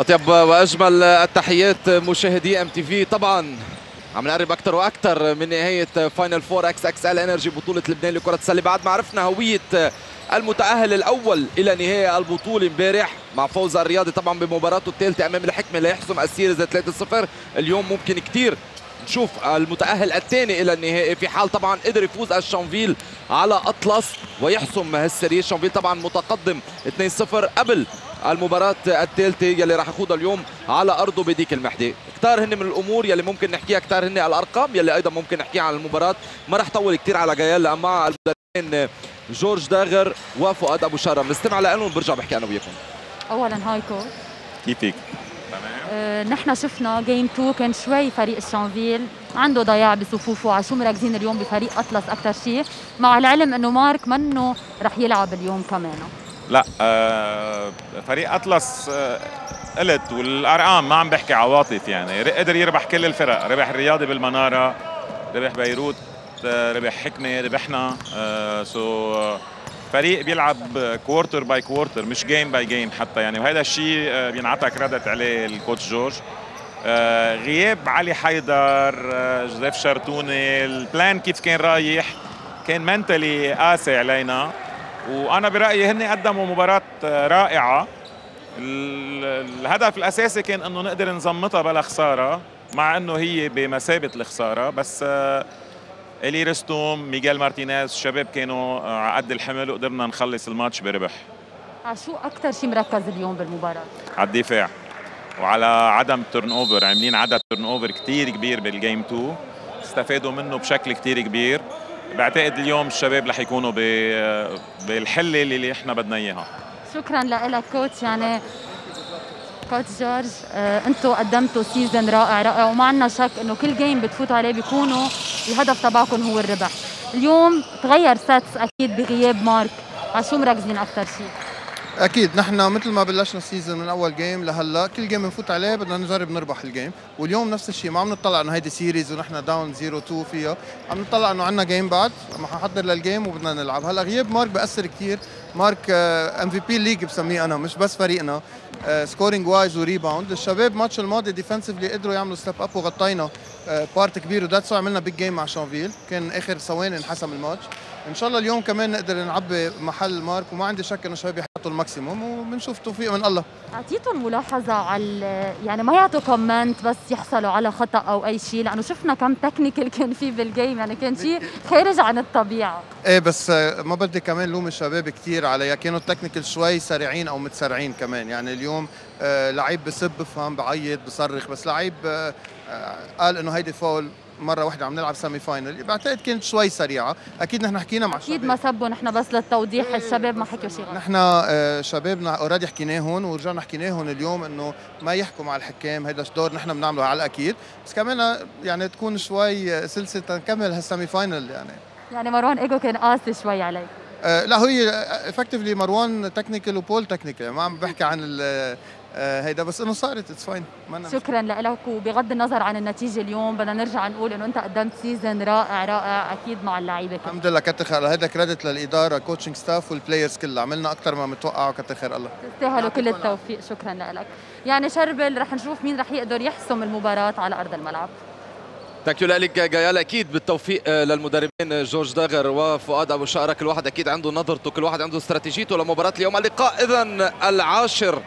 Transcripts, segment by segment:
أطيب وأجمل التحيات مشاهدي MTV طبعا عم نقرب أكثر وأكثر من نهاية فاينل فور إكس إكس ال انرجي بطولة لبنان لكرة السلة. بعد ما عرفنا هوية المتأهل الأول إلى نهاية البطولة امبارح مع فوز الرياضي طبعا بمباراته الثالثة أمام الحكمة ليحسم ال series 3-0 اليوم ممكن كثير نشوف المتأهل الثاني إلى النهائي في حال طبعا قدر يفوز الشانفيل على أطلس ويحسم هال series شانفيل طبعا متقدم 2-0 قبل المباراة الثالثة يلي راح يخوضها اليوم على أرضه بديك المحدي كتار هن من الأمور يلي ممكن نحكيها كتار هن الأرقام يلي أيضا ممكن نحكيها عن المباراة. ما راح طول كثير على جيال لأن مع المدربين جورج داغر وفؤاد أبو شارة. بنستمع لهم وبرجع بحكي أنا وياكم. اولا هايكو كيفك؟ آه نحن شفنا game 2 كان شوي فريق الشانفيل عنده ضياع بصفوفه. على شو مركزين اليوم بفريق أطلس أكثر شيء. مع العلم إنه مارك منه رح يلعب اليوم كمان. لا آه فريق أطلس آه قلت والأرقام ما عم بحكي عواطف يعني. قدر يربح كل الفرق. ربح الرياضي بالمنارة ربح بيروت آه ربح حكمة ربحنا آه so فريق بيلعب quarter by quarter مش game by game حتى يعني. وهذا الشيء آه بينعطى credit عليه ال coach جورج. آه غياب علي حيدر آه جوزيف شرتوني البلان كيف كان رايح كان mentally قاسي علينا. وأنا برأيي هن قدموا مباراة رائعة. الهدف الأساسي كان إنه نقدر نزمتها بلا خسارة مع إنه هي بمثابة الخسارة. بس إلي رستوم ميغيل مارتينيز الشباب كانوا على قد الحمل وقدرنا نخلص الماتش بربح. على شو أكثر شيء مركز اليوم بالمباراة؟ على الدفاع. وعلى عدم turnover عاملين عدد turnover كثير كبير بال game 2 استفادوا منه بشكل كثير كبير. بعتقد اليوم الشباب رح يكونوا بالحلة اللي إحنا بدنا إياها. شكرا لك coach. يعني coach جورج آه أنتم قدمتوا season رائع رائع وما عندنا شك إنه كل game بتفوتوا عليه بيكونوا الهدف تبعكم هو الربح. اليوم تغير ساتس أكيد بغياب مارك. على شو مركزين أكثر شيء؟ أكيد نحن مثل ما بلشنا ال season من أول game لهلأ كل game بنفوت عليه بدنا نجرب نربح ال game واليوم نفس الشيء ما عم نطلع إنه هيدي series ونحن down 0 2 فيها. عم نطلع إنه عندنا game بعد عم نحضر لل game وبدنا نلعب. هلأ غياب مارك بأثر كثير مارك MVP league بسميه أنا مش بس فريقنا. scoring wise و rebound الشباب ماتش الماضي defensively قدروا يعملوا step up وغطينا part كبير و that's عملنا big game مع شانفيل كان آخر ثواني انحسم الماتش. إن شاء الله اليوم كمان نقدر نعبي محل مارك وما عندي شك إنه الشباب يحطوا ال maximum وبنشوف توفيق من الله. أعطيتهم ملاحظة على يعني ما يعطوا comment بس يحصلوا على خطأ أو أي شيء لأنه شفنا كم technical كان في بال game يعني كان شيء خارج عن الطبيعة. إيه بس ما بدي كمان لوم الشباب كثير عليها كانوا ال technical شوي سريعين أو متسرعين كمان. يعني اليوم آه لعيب بسب بفهم بعيط بصرخ بس لعيب آه قال إنه هيدي فاول. مرة واحدة عم نلعب semi final بعتقد كانت شوي سريعة. أكيد نحن حكينا مع أكيد ما سبوا نحن بس للتوضيح الشباب ما حكوا شيء. نحن شبابنا already حكيناهم ورجعنا حكيناهم اليوم إنه ما يحكوا مع الحكام. هيدا دور نحن بنعمله على الأكيد. بس كمان يعني تكون شوي سلسلة تنكمل هال semi final يعني. يعني مروان إيجو كان قاسي شوي عليك آه لا هي effectively مروان technical وبول technical ما عم بحكي عن آه هيدا بس إنه صارت it's fine شكرا لك. وبغض النظر عن النتيجة اليوم بدنا نرجع نقول إنه أنت قدمت season رائع رائع أكيد مع اللعيبة الحمد لله كتر خير. هيدا credit للإدارة coaching staff وال players كلها. عملنا أكثر ما متوقع كتر خير الله. تستاهلوا كل التوفيق. شكرا لك. يعني شربل رح نشوف مين رح يقدر يحسم المباراة على أرض الملعب. thank you لك جايال. أكيد بالتوفيق للمدربين جورج داغر وفؤاد أبو شقره كل واحد أكيد عنده نظرته كل واحد عنده استراتيجيته لمباراة اليوم. اللقاء اذا العاشر.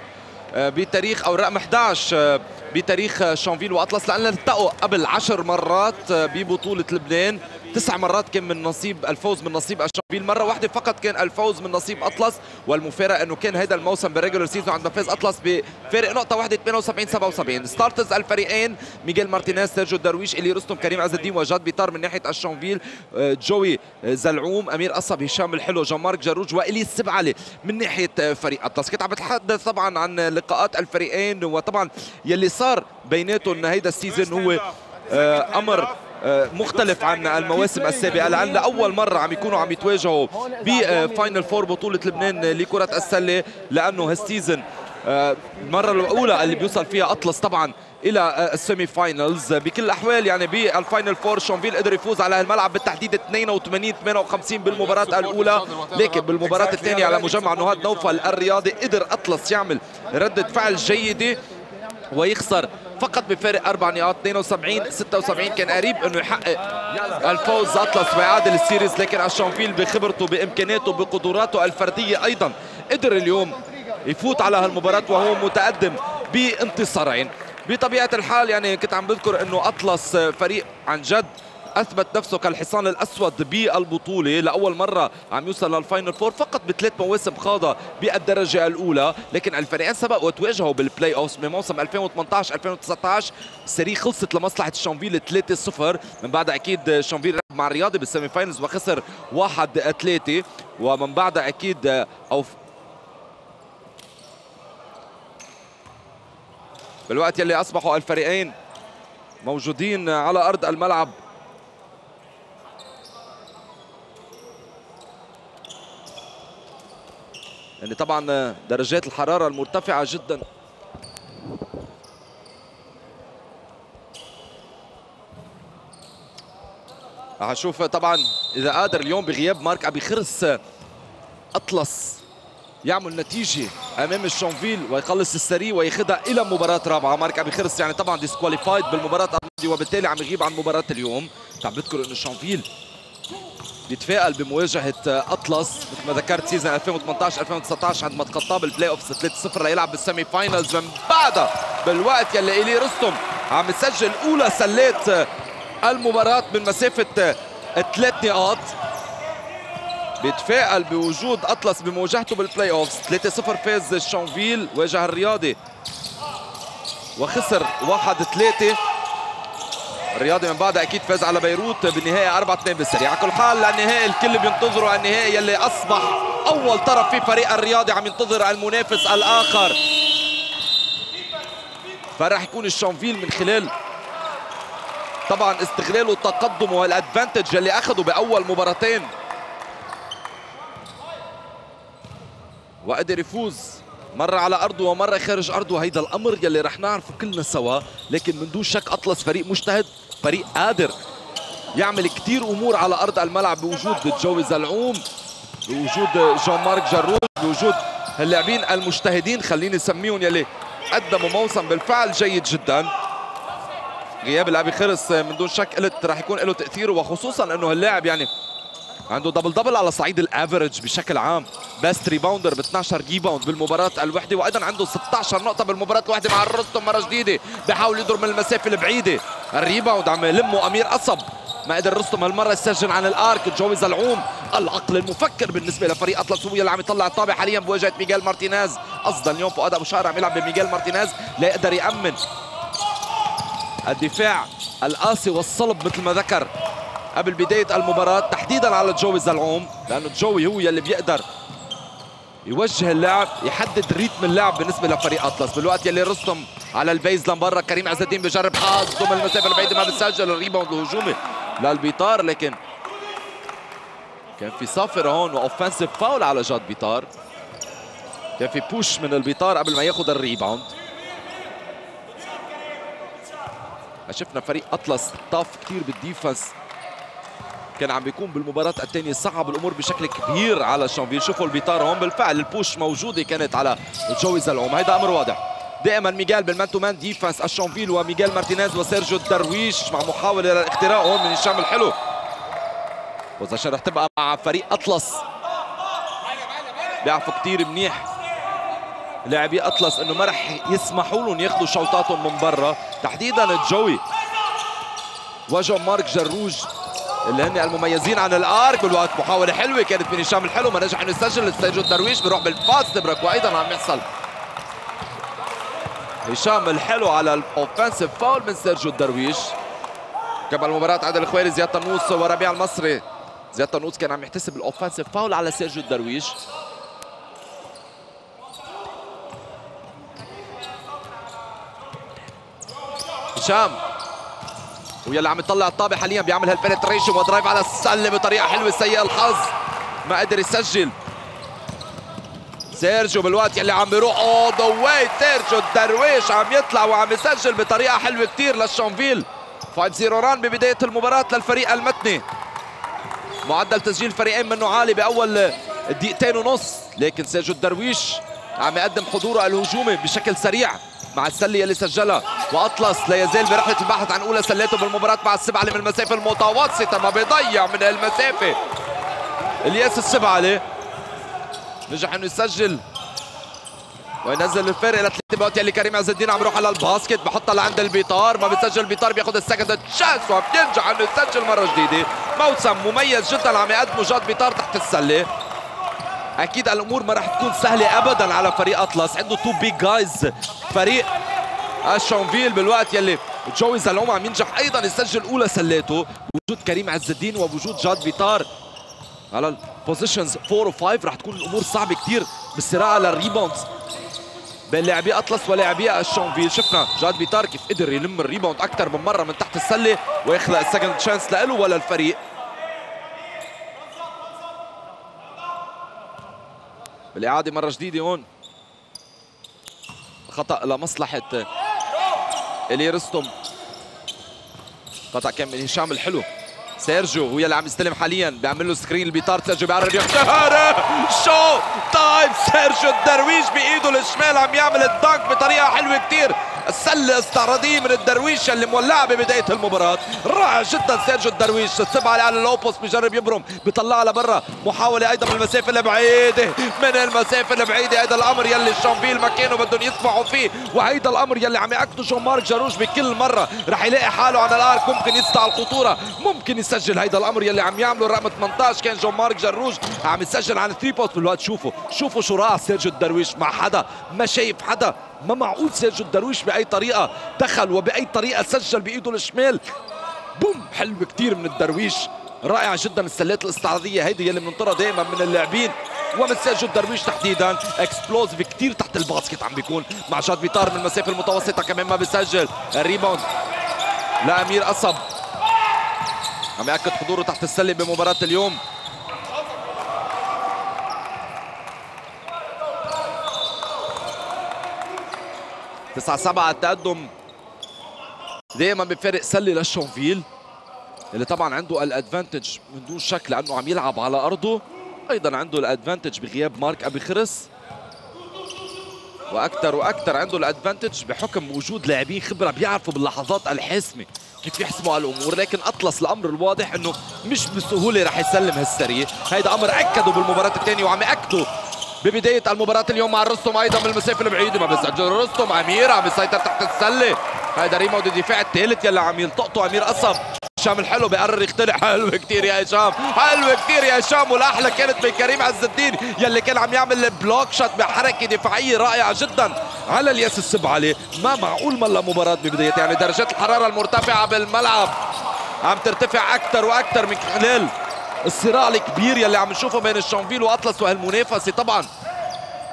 بتاريخ أو رقم 11 بتاريخ شانفيل وأطلس لأن التقوا قبل عشر مرات ببطولة لبنان. تسع مرات كان من نصيب الفوز من نصيب الشانفيل مرة واحدة فقط كان الفوز من نصيب أطلس. والمفارقة إنه كان هذا الموسم بال regular season عندما فاز أطلس بفارق نقطة واحدة 78 77 starters الفريقين ميغيل مارتينيز سيرجيو درويش إلي رستم كريم عز الدين وجاد بيطار من ناحية الشانفيل جوي زلعوم أمير قصب هشام الحلو جان مارك جاروج وإلي السبعلي من ناحية فريق أطلس. كنت عم بتحدث طبعا عن لقاءات الفريقين وطبعا يلي صار بيناتهم هيدا ال season هو أمر مختلف عن المواسم السابقة لأن لأول مرة عم يكونوا عم يتواجهوا ب final four بطولة لبنان لكرة السلة لأنه هال season المرة الأولى اللي بيوصل فيها أطلس طبعا إلى ال semi finals. بكل الأحوال يعني بال final four شانفيل قدر يفوز على هالملعب بالتحديد 82 58 بالمباراة الأولى. لكن بالمباراة الثانية على مجمع نهاد نوفل الرياضي قدر أطلس يعمل ردة فعل جيدة ويخسر فقط بفارق أربع نقاط. 72 76 كان قريب إنه يحقق الفوز أطلس ويعادل ال series لكن الشانفيل بخبرته بامكاناته بقدراته الفردية أيضا قدر اليوم يفوت على هالمباراة وهو متقدم بانتصارين. بطبيعة الحال يعني كنت عم بذكر إنه أطلس فريق عن جد أثبت نفسه كالحصان الأسود بالبطولة. لأول مرة عم يوصل لل final four فقط بثلاث مواسم خاضة بالدرجة الأولى. لكن الفريقين سبقوا وتواجهوا بال play off بموسم 2018 2019 ال série خلصت لمصلحة شانفيل 3-0 من بعدها أكيد شانفيل مع الرياضي بال semi finals وخسر 1-3 ومن بعدها أكيد أو بالوقت يلي أصبحوا الفريقين موجودين على أرض الملعب. يعني طبعا درجات الحرارة المرتفعة جدا. رح أشوف طبعا إذا قادر اليوم بغياب مارك أبي خرس أطلس يعمل نتيجة أمام الشانفيل ويخلص ال série وياخذها إلى مباراة رابعة. مارك أبي خرس يعني طبعا disqualified بالمباراة الماضيه وبالتالي عم يغيب عن مباراة اليوم. عم بذكر إنه الشانفيل بيتفائل بمواجهة أطلس. مثل ما ذكرت season 2018 2019 عندما تخطاه بال play off 3-0 ليلعب بال semi finals من بعدها بالوقت يلي إلي رستم عم يسجل أولى سلات المباراة من مسافة ثلاث نقاط. بيتفائل بوجود أطلس بمواجهته بال play off 3-0 فاز شانفيل واجه الرياضي وخسر 1-3 الرياضي من بعدها أكيد فاز على بيروت بالنهاية 4 2 بالسريع. على كل حال النهائي الكل بينتظروا النهائي يلي أصبح أول طرف في فريق الرياضي عم ينتظر المنافس الآخر. فرح يكون الشانفيل من خلال طبعا استغلاله التقدم والأدفانتج اللي اخذه بأول مباراتين. وقدر يفوز مرة على أرضه ومرة خارج أرضه. هيدا الأمر يلي رح نعرفه كلنا سوا. لكن من دون شك أطلس فريق مجتهد فريق قادر يعمل كثير أمور على أرض الملعب بوجود جوي زلعوم بوجود جان مارك جروج بوجود اللاعبين المجتهدين خليني نسميهم يلي قدموا موسم بالفعل جيد جدا. غياب الابي خرس من دون شك قلت رح يكون له تاثيره وخصوصا إنه اللاعب يعني عنده double double على صعيد ال average بشكل عام. best rebounder ب 12 rebound بالمباراة الوحدة وأيضا عنده 16 نقطة بالمباراة الواحده مع الرستم مرة جديدة. بحاول يضرب من المسافة البعيدة. ال rebound عم يلمه أمير قصب. ما قدر رستم هالمرة يسجل عن ال arc. جوي زلعوم العقل المفكر بالنسبة لفريق أطلس هو اللي عم يطلع الطابة حاليا بواجهة ميغيل مارتينيز. قصدا اليوم فؤاد أبو شقرا عم يلعب بميغيل مارتينيز. ليقدر يأمن الدفاع القاسي والصلب مثل ما ذكر قبل بداية المباراة تحديدا على جوي زلعوم لأنه جوي هو يلي بيقدر يوجه اللعب يحدد rythme اللعب بالنسبة لفريق أطلس. بالوقت يلي رستم على ال baseline لبرا كريم عز الدين بجرب حظه من المسافة البعيدة ما بتسجل ال rebound الهجومي للبيطار. لكن كان في صفر هون و offensive foul على جاد بيطار. كان في push من البيطار قبل ما ياخذ ال rebound. شفنا فريق أطلس طاف كثير بال defense. كان عم بيكون بالمباراة الثانية. صعب الأمور بشكل كبير على شانفيل. شوفوا البيطار هون بالفعل ال push موجودة كانت على جوي زلوم. هيدا أمر واضح. دائما ميغال بال man to man defense الشانفيل وميغال مارتينيز وسيرجيو الدرويش مع محاولة للاختراق هون من هشام الحلو. possession رح تبقى مع فريق أطلس. بيعرفوا كثير منيح. لاعبي أطلس إنه ما رح يسمحوا لهم ياخذوا شوطاتهم من برا. تحديدا جوي. وجون مارك جروج. اللي هن المميزين عن ال arc بالوقت محاولة حلوة كانت من هشام الحلو ما نجح إنه يسجل سيرجيو الدرويش بيروح بال fast break وأيضا عم يحصل. هشام الحلو على ال offensive foul من سيرجيو الدرويش. كما المباراة عادل الخويري زياد طنوس وربيع المصري. زياد طنوس كان عم يحتسب ال offensive foul على سيرجيو الدرويش. هشام ويلي عم يطلع الطابة حاليا بيعمل هال penetration و drive على السلة بطريقة حلوة سيء الحظ ما قدر يسجل. سيرجيو بالوقت يلي عم بيروح. all the way سيرجيو الدرويش عم يطلع وعم يسجل بطريقة حلوة كثير للشانفيل. 5-0 run ببداية المباراة للفريق المتني. معدل تسجيل الفريقين منه عالي بأول دقيقتين ونص. لكن سيرجيو الدرويش عم يقدم حضوره الهجومي بشكل سريع. مع السلة اللي سجلها. وأطلس لا يزال برحلة البحث عن أولى سلاته بالمباراة مع السبعة من المسافة المتوسطة. ما بيضيع من المسافة. إلياس السبعة نجح إنه يسجل. وينزل الفرق إلى ثلاثة بوقت يلي كريم عز الدين عم يروح على ال basket. بحطها لعند البيطار. ما بيسجل البيطار. بياخذ ال second. chance وبينجح إنه يسجل مرة جديدة. موسم مميز جدا. عم يقدمه جاد بيطار تحت السلة. أكيد الأمور ما راح تكون سهلة ابدا على فريق أطلس. عنده two big guys فريق الشانفيل بالوقت يلي جوي زلوم عم ينجح أيضا يسجل اولى سلاته وجود كريم عز الدين ووجود جاد بيطار على ال positions 4 و5 راح تكون الأمور صعبة كثير بالصراع على ال rebounds بين لاعبي أطلس ولاعبي الشانفيل شفنا جاد بيطار كيف قدر يلم ال rebound أكثر من مرة من تحت السلة ويخلق ال second chance له ولا بالإعادة مرة جديدة هون. خطأ لمصلحة الي رستم خطا كان من هشام الحلو. سيرجيو هو اللي عم يستلم حاليا. بيعمل له screen البيطار سيرجيو بيعرف يختار show time سيرجيو الدرويش بإيده الشمال عم يعمل ال dunk بطريقة حلوة كثير السله استعراضيه من الدرويش اللي مولعة ببداية المباراة. رائع جدا سيرجيو الدرويش. السبعة على ال low post بيجرب يبرم. بيطلعها لبرا. محاولة أيضا من المسافة البعيدة. من المسافة البعيدة هذا الأمر يلي الشانفيل ما كانوا بدهم يدفعوا فيه. وهيدا الأمر يلي عم يأكده جون مارك جاروش بكل مرة. رح يلاقي حاله على ال arc. ممكن يسطع الخطوره ممكن يسجل هيدا الأمر يلي عم يعمله رقم 18 كان جون مارك جروج عم يسجل عن 3 points بالوقت شوفوا. شوفوا شو راح سيرجيو الدرويش. مع حدا. ما شايف حدا. ما معقول سيرجيو الدرويش بأي طريقة دخل وبأي طريقة سجل بإيده الشمال. بوم حلو كثير من الدرويش. رائع جدا السلات الاستعراضية هيدي يلي بننطرها دائما من اللاعبين. ومن سيرجيو الدرويش تحديدا. explosive كثير تحت ال basket عم بيكون. مع جاد بيطار من المسافة المتوسطة كمان ما بيسجل. ال rebound لأمير قصب عم يأكد حضوره تحت السله بمباراة اليوم. تسعة سبعة التقدم. دائما بفارق سلة للشونفيل اللي طبعا عنده الأدفانتج من دون شك لأنه عم يلعب على أرضه. أيضا عنده الأدفانتج بغياب مارك ابي خرس وأكثر وأكثر عنده الأدفانتج بحكم وجود لاعبين خبرة بيعرفوا باللحظات الحاسمة كيف يحسموا على الأمور لكن أطلس الأمر الواضح إنه مش بسهولة رح يسلم هال série هيدا أمر اكده بالمباراة الثانية وعم ياكده ببداية المباراة اليوم مع الرستم أيضا من المسافة البعيدة. ما بيسجل الرستم أمير عم يسيطر تحت السلة. هيدا rebound الدفاعي الثالث يلي عم يلتقطه أمير قصب هشام الحلو بيقرر يخترق حلو كثير يا هشام. حلو كثير يا هشام. والأحلى كانت من كريم عز الدين يلي كان عم يعمل block shot بحركة دفاعية رائعة جدا على الياس السبع يلي ما معقول ملا مباراة ببدايتها يعني درجات الحرارة المرتفعة بالملعب عم ترتفع أكثر وأكثر من خلال الصراع الكبير يلي عم نشوفه بين الشانفيل وأطلس وهالمنافسة طبعا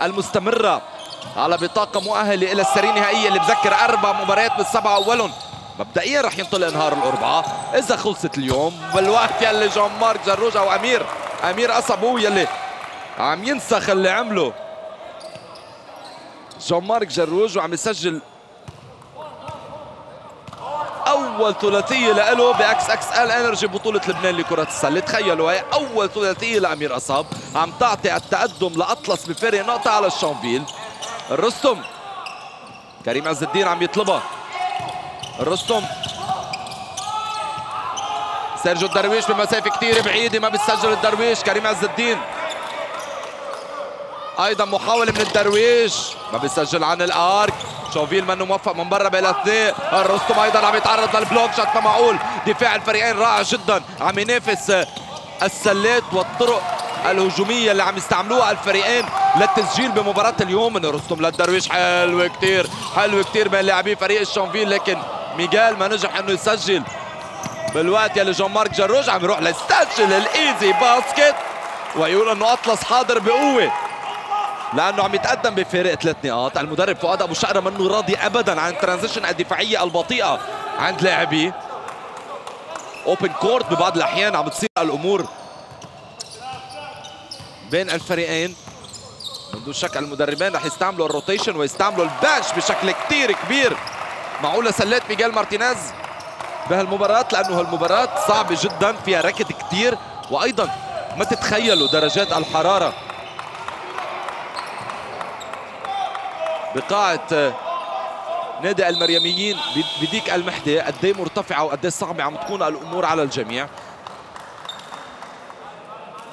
المستمرة على بطاقة مؤهلة إلى ال série النهائيه اللي بذكر أربع مباريات بالسبعة أولهم. مبدئيا رح ينطلق نهار الاربعاء إذا خلصت اليوم بالوقت يلي جون مارك جروج أو أمير أمير قصب هو يلي عم ينسخ اللي عمله. جون مارك جروج وعم يسجل أول ثلاثية له بإكس إكس إل إنرجي بطولة لبنان لكرة السلة. تخيلوا هي أول ثلاثية لأمير قصب عم تعطي التقدم لأطلس بفارق نقطة على الشانفيل. الرستم كريم عز الدين عم يطلبها. الرستم سيرجيو الدرويش بمسافة كثير بعيدة ما بيسجل الدرويش. كريم عز الدين. أيضا محاولة من الدرويش. ما بيسجل عن ال arc. شانفيل منه موفق من برا بالاثنين الرستم أيضا عم يتعرض لل block. shot ما معقول. دفاع الفريقين رائع جدا. عم ينافس السلات والطرق الهجومية اللي عم يستعملوها الفريقين للتسجيل بمباراة اليوم. من رستم للدرويش حلو كثير حلو كثير بين لاعبي فريق الشانفيل لكن ميغال ما نجح إنه يسجل بالوقت يلي جون مارك جروج. عم يروح ليسجل ال easy basket. ويقول إنه أطلس حاضر بقوة. لأنه عم يتقدم بفارق ثلاث نقاط. المدرب فؤاد أبو شقره منه راضي ابدا عن ال transition الدفاعية البطيئة عند لاعبيه open court ببعض الأحيان عم تصير الأمور بين الفريقين. من دون شك المدربين رح يستعملوا ال rotation ويستعملوا ال bench بشكل كثير كبير. معقولة سلات ميغيل مارتينيز بهالمباراة؟ لأنه هالمباراة صعبة جدا فيها ركض كثير وأيضا ما تتخيلوا درجات الحرارة بقاعة نادي المريميين بديك المحدة قد إيه مرتفعة وقد إيه صعبة عم تكون الأمور على الجميع.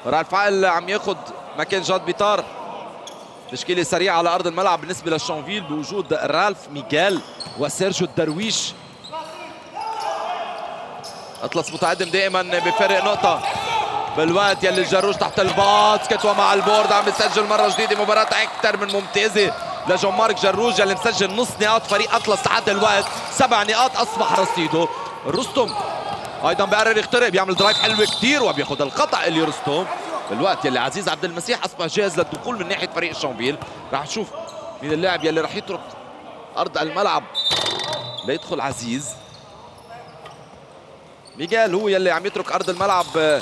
رالف عقل عم ياخذ مكان جاد بيطار تشكيله سريعة على أرض الملعب بالنسبة للشانفيل بوجود رالف ميغال وسيرجيو الدرويش أطلس متقدم دائما بفارق نقطة. بالوقت يلي الجروج تحت ال basket ومع ال board عم يسجل مرة جديدة مباراة أكثر من ممتازة. لجون مارك جروج يلي مسجل نص نقاط فريق أطلس لحد الوقت. سبع نقاط أصبح رصيده. رستم أيضا بقرر يخترق بيعمل drive حلو كثير وبياخذ الخطا اللي رستم. بالوقت يلي عزيز عبد المسيح أصبح جاهز للدخول من ناحية فريق الشانفيل راح نشوف مين اللاعب يلي راح يترك أرض الملعب ليدخل عزيز. ميغال هو يلي عم يترك أرض الملعب آه،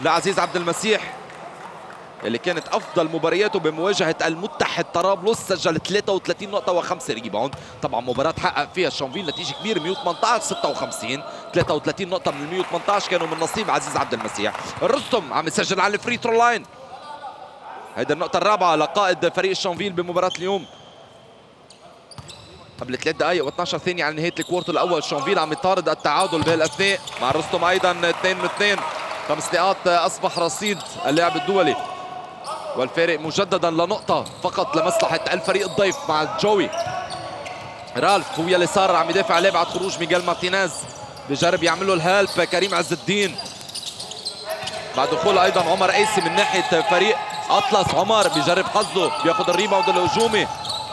لعزيز عبد المسيح. اللي كانت أفضل مبارياته بمواجهة المتحد طرابلس سجل 33 نقطة وخمسة rebound. طبعا مباراة حقق فيها الشانفيل نتيجة كبيرة 118 56 33 نقطة من ال 118 كانوا من نصيب عزيز عبد المسيح. الرستم عم يسجل على ال free throw line هيدا النقطة الرابعة لقائد فريق الشانفيل بمباراة اليوم. قبل ثلاث دقائق و12 ثانية على نهاية ال quarter الأول شانفيل عم يطارد التعادل بهالأثناء مع رستم أيضا اثنين من اثنين. خمس نقاط أصبح رصيد اللاعب الدولي. والفارق مجددا لنقطة فقط لمصلحة الفريق الضيف مع جوي. رالف هو يلي صار عم يدافع عليه بعد خروج ميغال مارتينيز. بجرب يعمل له ال help كريم عز الدين. بعد دخول أيضا عمر ايسي من ناحية فريق أطلس. عمر بجرب حظه بياخذ ال rebound الهجومي.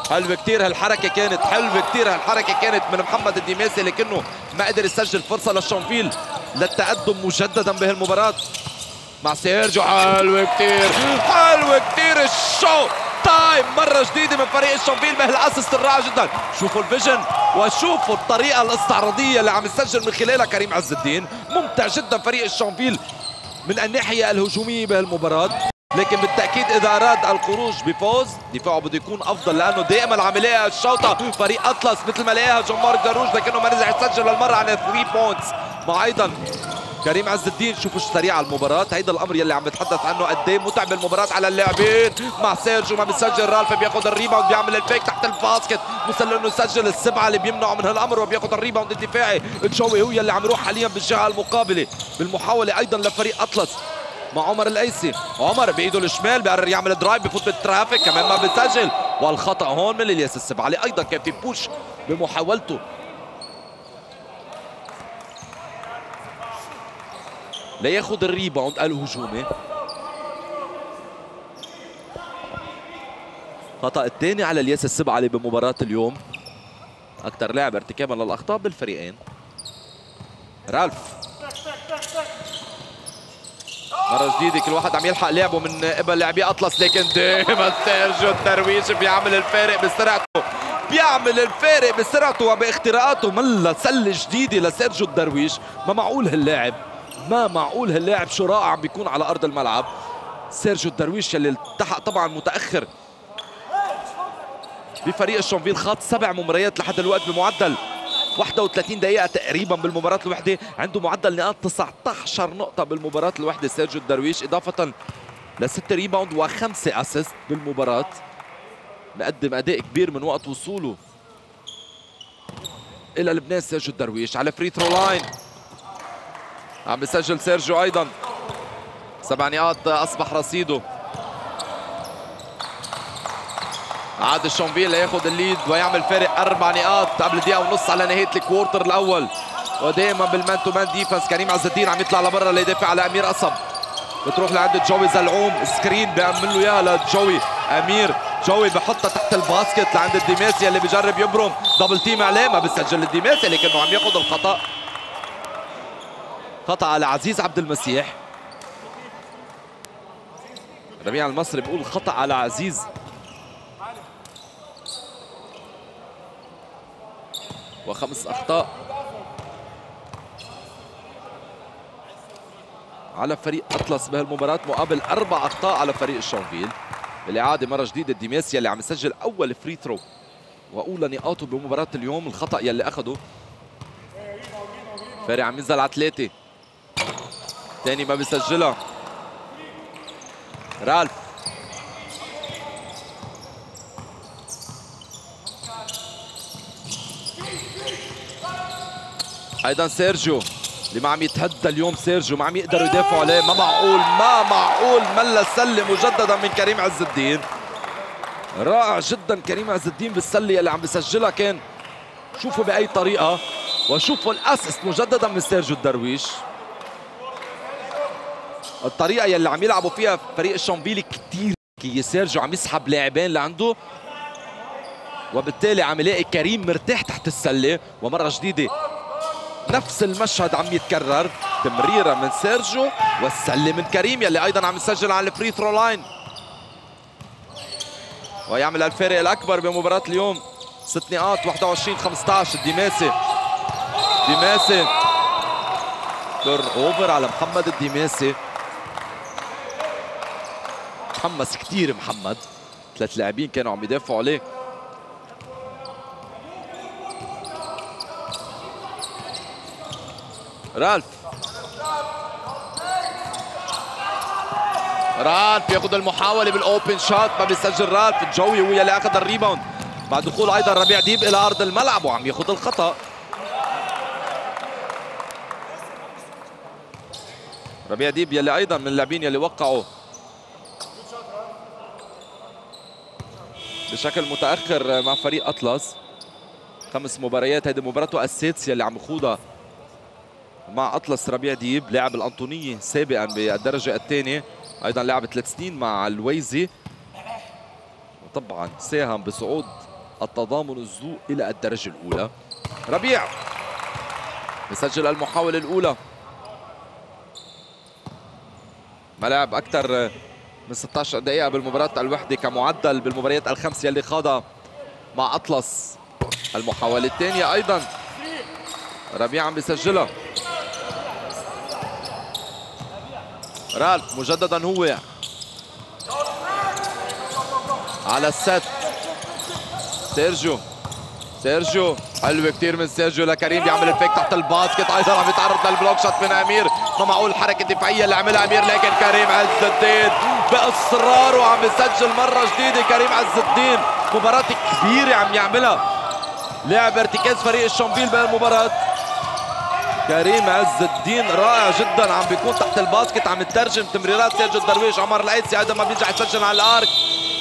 حلوة كثير هالحركة كانت حلوة كثير هالحركة كانت من محمد الديماسي لكنه ما قدر يسجل فرصة للشانفيل للتقدم مجددا بهالمباراة. مع سيرجيو حلوة كثير حلوة كثير ال shoot. time مرة جديدة من فريق الشانفيل بهال assist الرائع جدا. شوفوا ال vision وشوفوا الطريقة الاستعراضية اللي عم يسجل من خلالها كريم عز الدين. ممتع جدا فريق الشانفيل من الناحية الهجومية بهالمباراة. لكن بالتأكيد إذا أراد الخروج بفوز دفاعه بده يكون أفضل لأنه دائما عم يلاقي ال shoot فريق أطلس مثل ما لاقاها جون مارك جروج لكنه ما نجح يسجل هالمره على 3 points مع أيضا كريم عز الدين شوفوا سريع المباراة. هيدا الأمر يلي عم بتحدث عنه قد إيه متعب المباراة على اللاعبين. مع سيرجيو ما بيسجل رالف بياخذ ال rebound بيعمل ال fake تحت ال basket. وصل إنه يسجل السبعلي بيمنعه من هالأمر وبياخذ ال rebound الدفاعي. جوي هو يلي عم يروح حاليا بالجهة المقابلة. بالمحاولة أيضا لفريق أطلس مع عمر الأيسي. عمر بإيده الشمال بيقرر يعمل drive بفوت بال traffic كمان ما بيسجل. والخطأ هون من الياس السبعلي أيضا كان في push بمحاولته. لياخذ ال rebound الهجومي خطأ الثاني على الياس السبعلي بمباراة اليوم. أكثر لاعب ارتكابا للاخطاء بالفريقين. رالف. مرة جديدة كل واحد عم يلحق لعبه من قبل لاعبي أطلس لكن دائما سيرجيو الدرويش بيعمل الفارق بسرعته. بيعمل الفارق بسرعته وباختراقاته ملا سلة جديدة لسيرجيو الدرويش ما معقول هاللاعب. ما معقول هاللاعب شو رائع بيكون على أرض الملعب. سيرجيو الدرويش اللي التحق طبعا متأخر بفريق الشانفيل خاض سبع مباريات لحد الوقت بمعدل 31 دقيقة تقريبا بالمباراة الوحدة. عنده معدل نقاط 19 نقطة بالمباراة الوحدة سيرجيو الدرويش إضافة لست rebound وخمسة assist بالمباراة. مقدم أداء كبير من وقت وصوله إلى لبنان سيرجيو الدرويش على free throw line عم بيسجل سيرجيو أيضا. سبع نقاط أصبح رصيده. عاد الشانفيل لياخذ ال lead ويعمل فارق أربع نقاط قبل دقيقة ونص على نهاية ال quarter الأول. ودائما بال man to man defense كريم عز الدين عم يطلع لبرا ليدافع على أمير قصب بتروح لعند جوي زلعوم screen بيعمل له اياها لجوي. أمير جوي بحطها تحت ال basket لعند الديماسي اللي بجرب يبرم. double team عليه ما بيسجل الديماسي لكنه عم ياخذ الخطأ. خطأ على عزيز عبد المسيح. ربيع المصري بيقول خطأ على عزيز. وخمس أخطاء. على فريق أطلس بهالمباراة مقابل أربع أخطاء على فريق الشانفيل. بالإعادة مرة جديدة ديماسي يلي عم يسجل أول free throw وأولى نقاطه بمباراة اليوم الخطأ يلي أخده. فارق عم ينزل على ثلاثة ثاني ما بيسجلها. رالف. أيضا سيرجيو اللي ما عم يتهدى اليوم سيرجيو ما عم يقدروا يدافعوا عليه. ما معقول ما معقول ملا السله مجددا من كريم عز الدين. رائع جدا كريم عز الدين بالسله اللي عم بسجلها كان. شوفوا بأي طريقة وشوفوا ال assist مجددا من سيرجيو الدرويش. الطريقة يلي عم يلعبوا فيها فريق الشانفيل كثير ذكيه سيرجيو عم يسحب لاعبين لعنده وبالتالي عم يلاقي كريم مرتاح تحت السلة. ومرة جديدة نفس المشهد عم يتكرر تمريرة من سيرجيو والسلة من كريم يلي أيضا عم يسجل على ال free throw line ويعمل الفارق الأكبر بمباراة اليوم. ست نقاط 21 15 الديماسي ديماسي. turnover على محمد الديماسي. تحمس كثير محمد. ثلاث لاعبين كانوا عم يدافعوا عليه. رالف. رالف ياخذ المحاولة بال open shot ما بيسجل رالف. جوي هو اللي أخذ ال rebound مع دخول أيضا ربيع ديب إلى أرض الملعب وعم ياخذ الخطأ. ربيع ديب يلي أيضا من اللاعبين يلي وقعوا. بشكل متأخر مع فريق أطلس. خمس مباريات هذه؟ مباراته السادسه اللي عم يخوضها مع أطلس ربيع ديب لاعب الانطونيه سابقا بالدرجة الثانية. أيضا لعب ثلاث سنين مع الويزي. وطبعا ساهم بصعود التضامن الزو إلى الدرجة الأولى. ربيع بسجل المحاولة الأولى. ما لعب أكثر من 16 دقيقة بالمباراة الوحدة كمعدل بالمباريات الخمس يلي خاضها مع أطلس. المحاولة الثانية أيضا ربيع عم بيسجلها. رالف مجددا هو على الست. سيرجيو. سيرجيو حلوة كثير من سيرجيو لكريم بيعمل ال fake تحت ال basket أيضا عم يتعرض لل block shot من أمير. ما معقول الحركه الدفاعيه اللي عملها أمير لكن كريم عز الدين. باصراره عم يسجل مرة جديدة كريم عز الدين. مباراة كبيرة عم يعملها. لعب ارتكاز فريق الشانفيل بهالمباراه كريم عز الدين رائع جدا عم بيكون تحت ال basket عم يترجم تمريرات سيرجيو الدرويش. عمر العيسي أيضا ما بينجح يسجل على ال arc.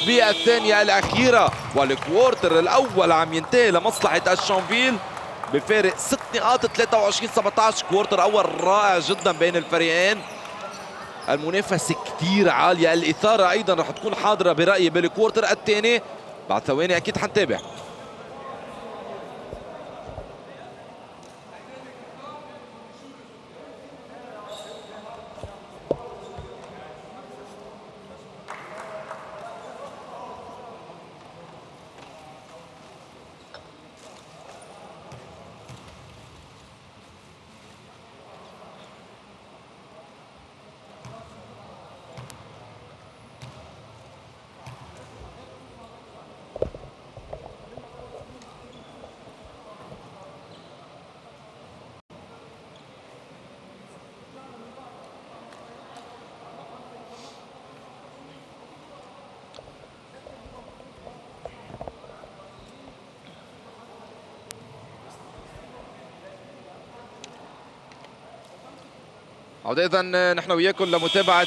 بالثانية الأخيرة وال quarter الأول عم ينتهي لمصلحة الشانفيل بفارق 6 نقاط 23 17 quarter أول رائع جدا بين الفريقين. المنافسة كثير عالية. الإثارة أيضا رح تكون حاضرة برأيي بال quarter الثاني بعد ثواني أكيد حنتابع. عودة إذا نحن وياكم لمتابعة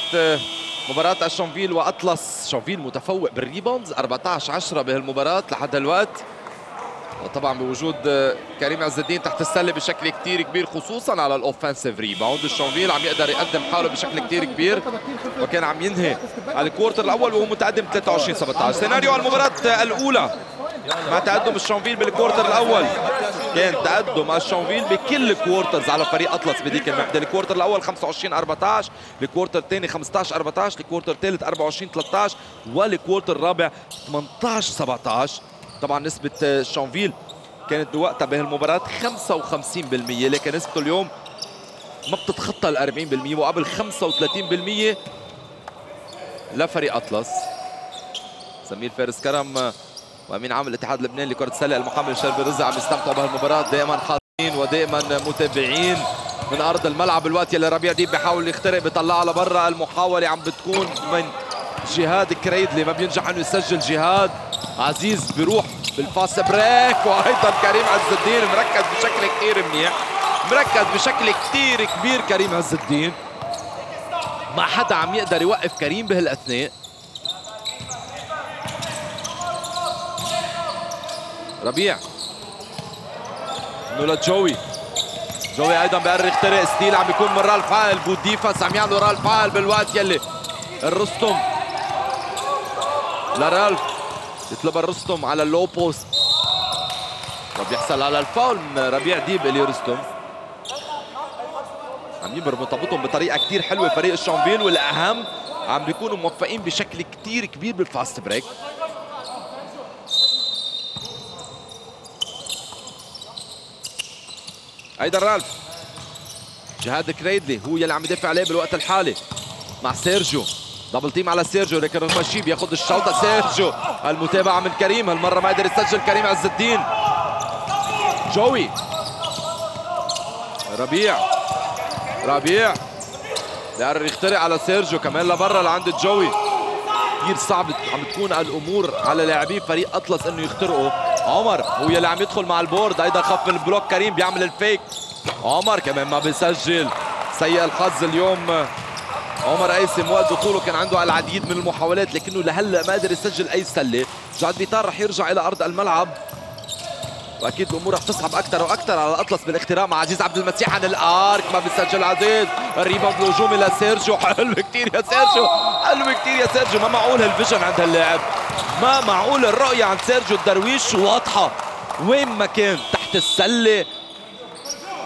مباراة الشانفيل وأطلس. شانفيل متفوق بال rebounds 14 10 بهالمباراة لحد الوقت. وطبعا بوجود كريم عز الدين تحت السلة بشكل كثير كبير خصوصا على الأوفنسيف ريباوند. الشونفيل عم يقدر يقدم حاله بشكل كثير كبير وكان عم ينهي ال quarter الأول وهو متقدم 23 17 سيناريو المباراة الأولى. مع تقدم الشانفيل بال quarter الأول. كان تقدم الشانفيل بكل ال quarters على فريق أطلس بديك الوحده ال quarter الأول 25 14 ال quarter الثاني 15 14 ال quarter الثالث 24 13 وال quarter الرابع 18 17 طبعا نسبة الشانفيل كانت بوقتها بهالمباراة 55% لكن نسبته اليوم ما بتتخطى ال 40% وقبل 35% لفريق أطلس. سمير فارس كرم وامين عام الاتحاد اللبناني لكرة السلة المحمل شربي رزا عم يستمتعوا بهالمباراة دائما حاضرين ودائما متابعين. من أرض الملعب الوقت يلي ربيع ديب بيحاول يخترق بيطلعها لبرا. المحاولة عم بتكون من جهاد كريدلي ما بينجح إنه يسجل جهاد. عزيز بيروح بال fast break وأيضا كريم عز الدين مركز بشكل كثير منيح. مركز بشكل كتير كبير كريم عز الدين. ما حدا عم يقدر يوقف كريم بهالاثناء. ربيع. انه لجوي جوي أيضا بيقرر يخترق steal عم بيكون من رالف عقل good defense عم يعملوا رالف عقل بالوقت يلي الرستم. لرالف يطلب الرستم على ال low post. وبيحصل على الفاول من ربيع ديب إلي رستم. عم يبر مرتبطهم بطريقة كثير حلوة. فريق الشامبيون والأهم عم بيكونوا موفقين بشكل كثير كبير بالفاست بريك. أيضا رالف. جهاد كريدلي هو يلي عم يدافع عليه بالوقت الحالي. مع سيرجيو. دبل تيم على سيرجيو. لكن المشي بياخذ الشوطة. سيرجيو المتابعة من كريم. هالمرة ما قدر يسجل كريم عز الدين. جوي. ربيع. ربيع. بيقرر يخترق على سيرجيو. كمان لبرا لعند جوي. كثير صعب عم تكون الأمور على لاعبين فريق أطلس إنه يخترقوا عمر هو يلي عم يدخل مع ال board أيضا خف ال block كريم بيعمل ال fake. عمر كمان ما بيسجل. سيء الحظ اليوم. عمر ايسم وقت دخوله كان عنده العديد من المحاولات لكنه لهلأ ما قدر يسجل أي سلة. جاد بيطار رح يرجع إلى أرض الملعب. واكيد الأمور رح تصعب أكثر وأكثر على الأطلس بالاختراق مع عزيز عبد المسيح عن ال arc. ما بيسجل عزيز. ال rebound الهجومي لسيرجيو. حلو كثير يا سيرجيو. حلو كثير يا سيرجيو. ما معقول هال vision عند هاللاعب ما معقول الرؤية عند سيرجيو. الدرويش واضحة. وين ما كان. تحت السلة.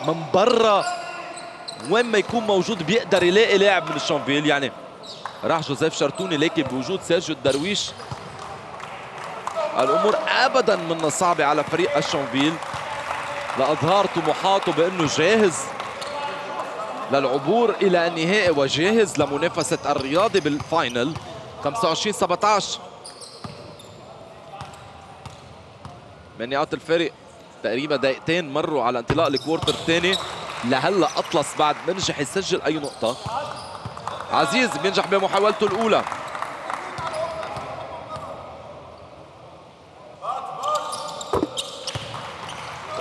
من برا. وين ما يكون موجود بيقدر يلاقي لاعب من الشانفيل يعني راح جوزيف شرتوني لكن بوجود سيرجيو الدرويش. الأمور ابدا منا صعبه على فريق الشانفيل لاظهار طموحاته بأنه جاهز للعبور إلى النهائي وجاهز لمنافسة الرياضي بال final. 25 17 من نقاط الفرق تقريبا دقيقتين مروا على انطلاق ال quarter الثاني. لهلأ أطلس بعد ما نجح يسجل أي نقطة؟ عزيز بينجح بمحاولته الأولى.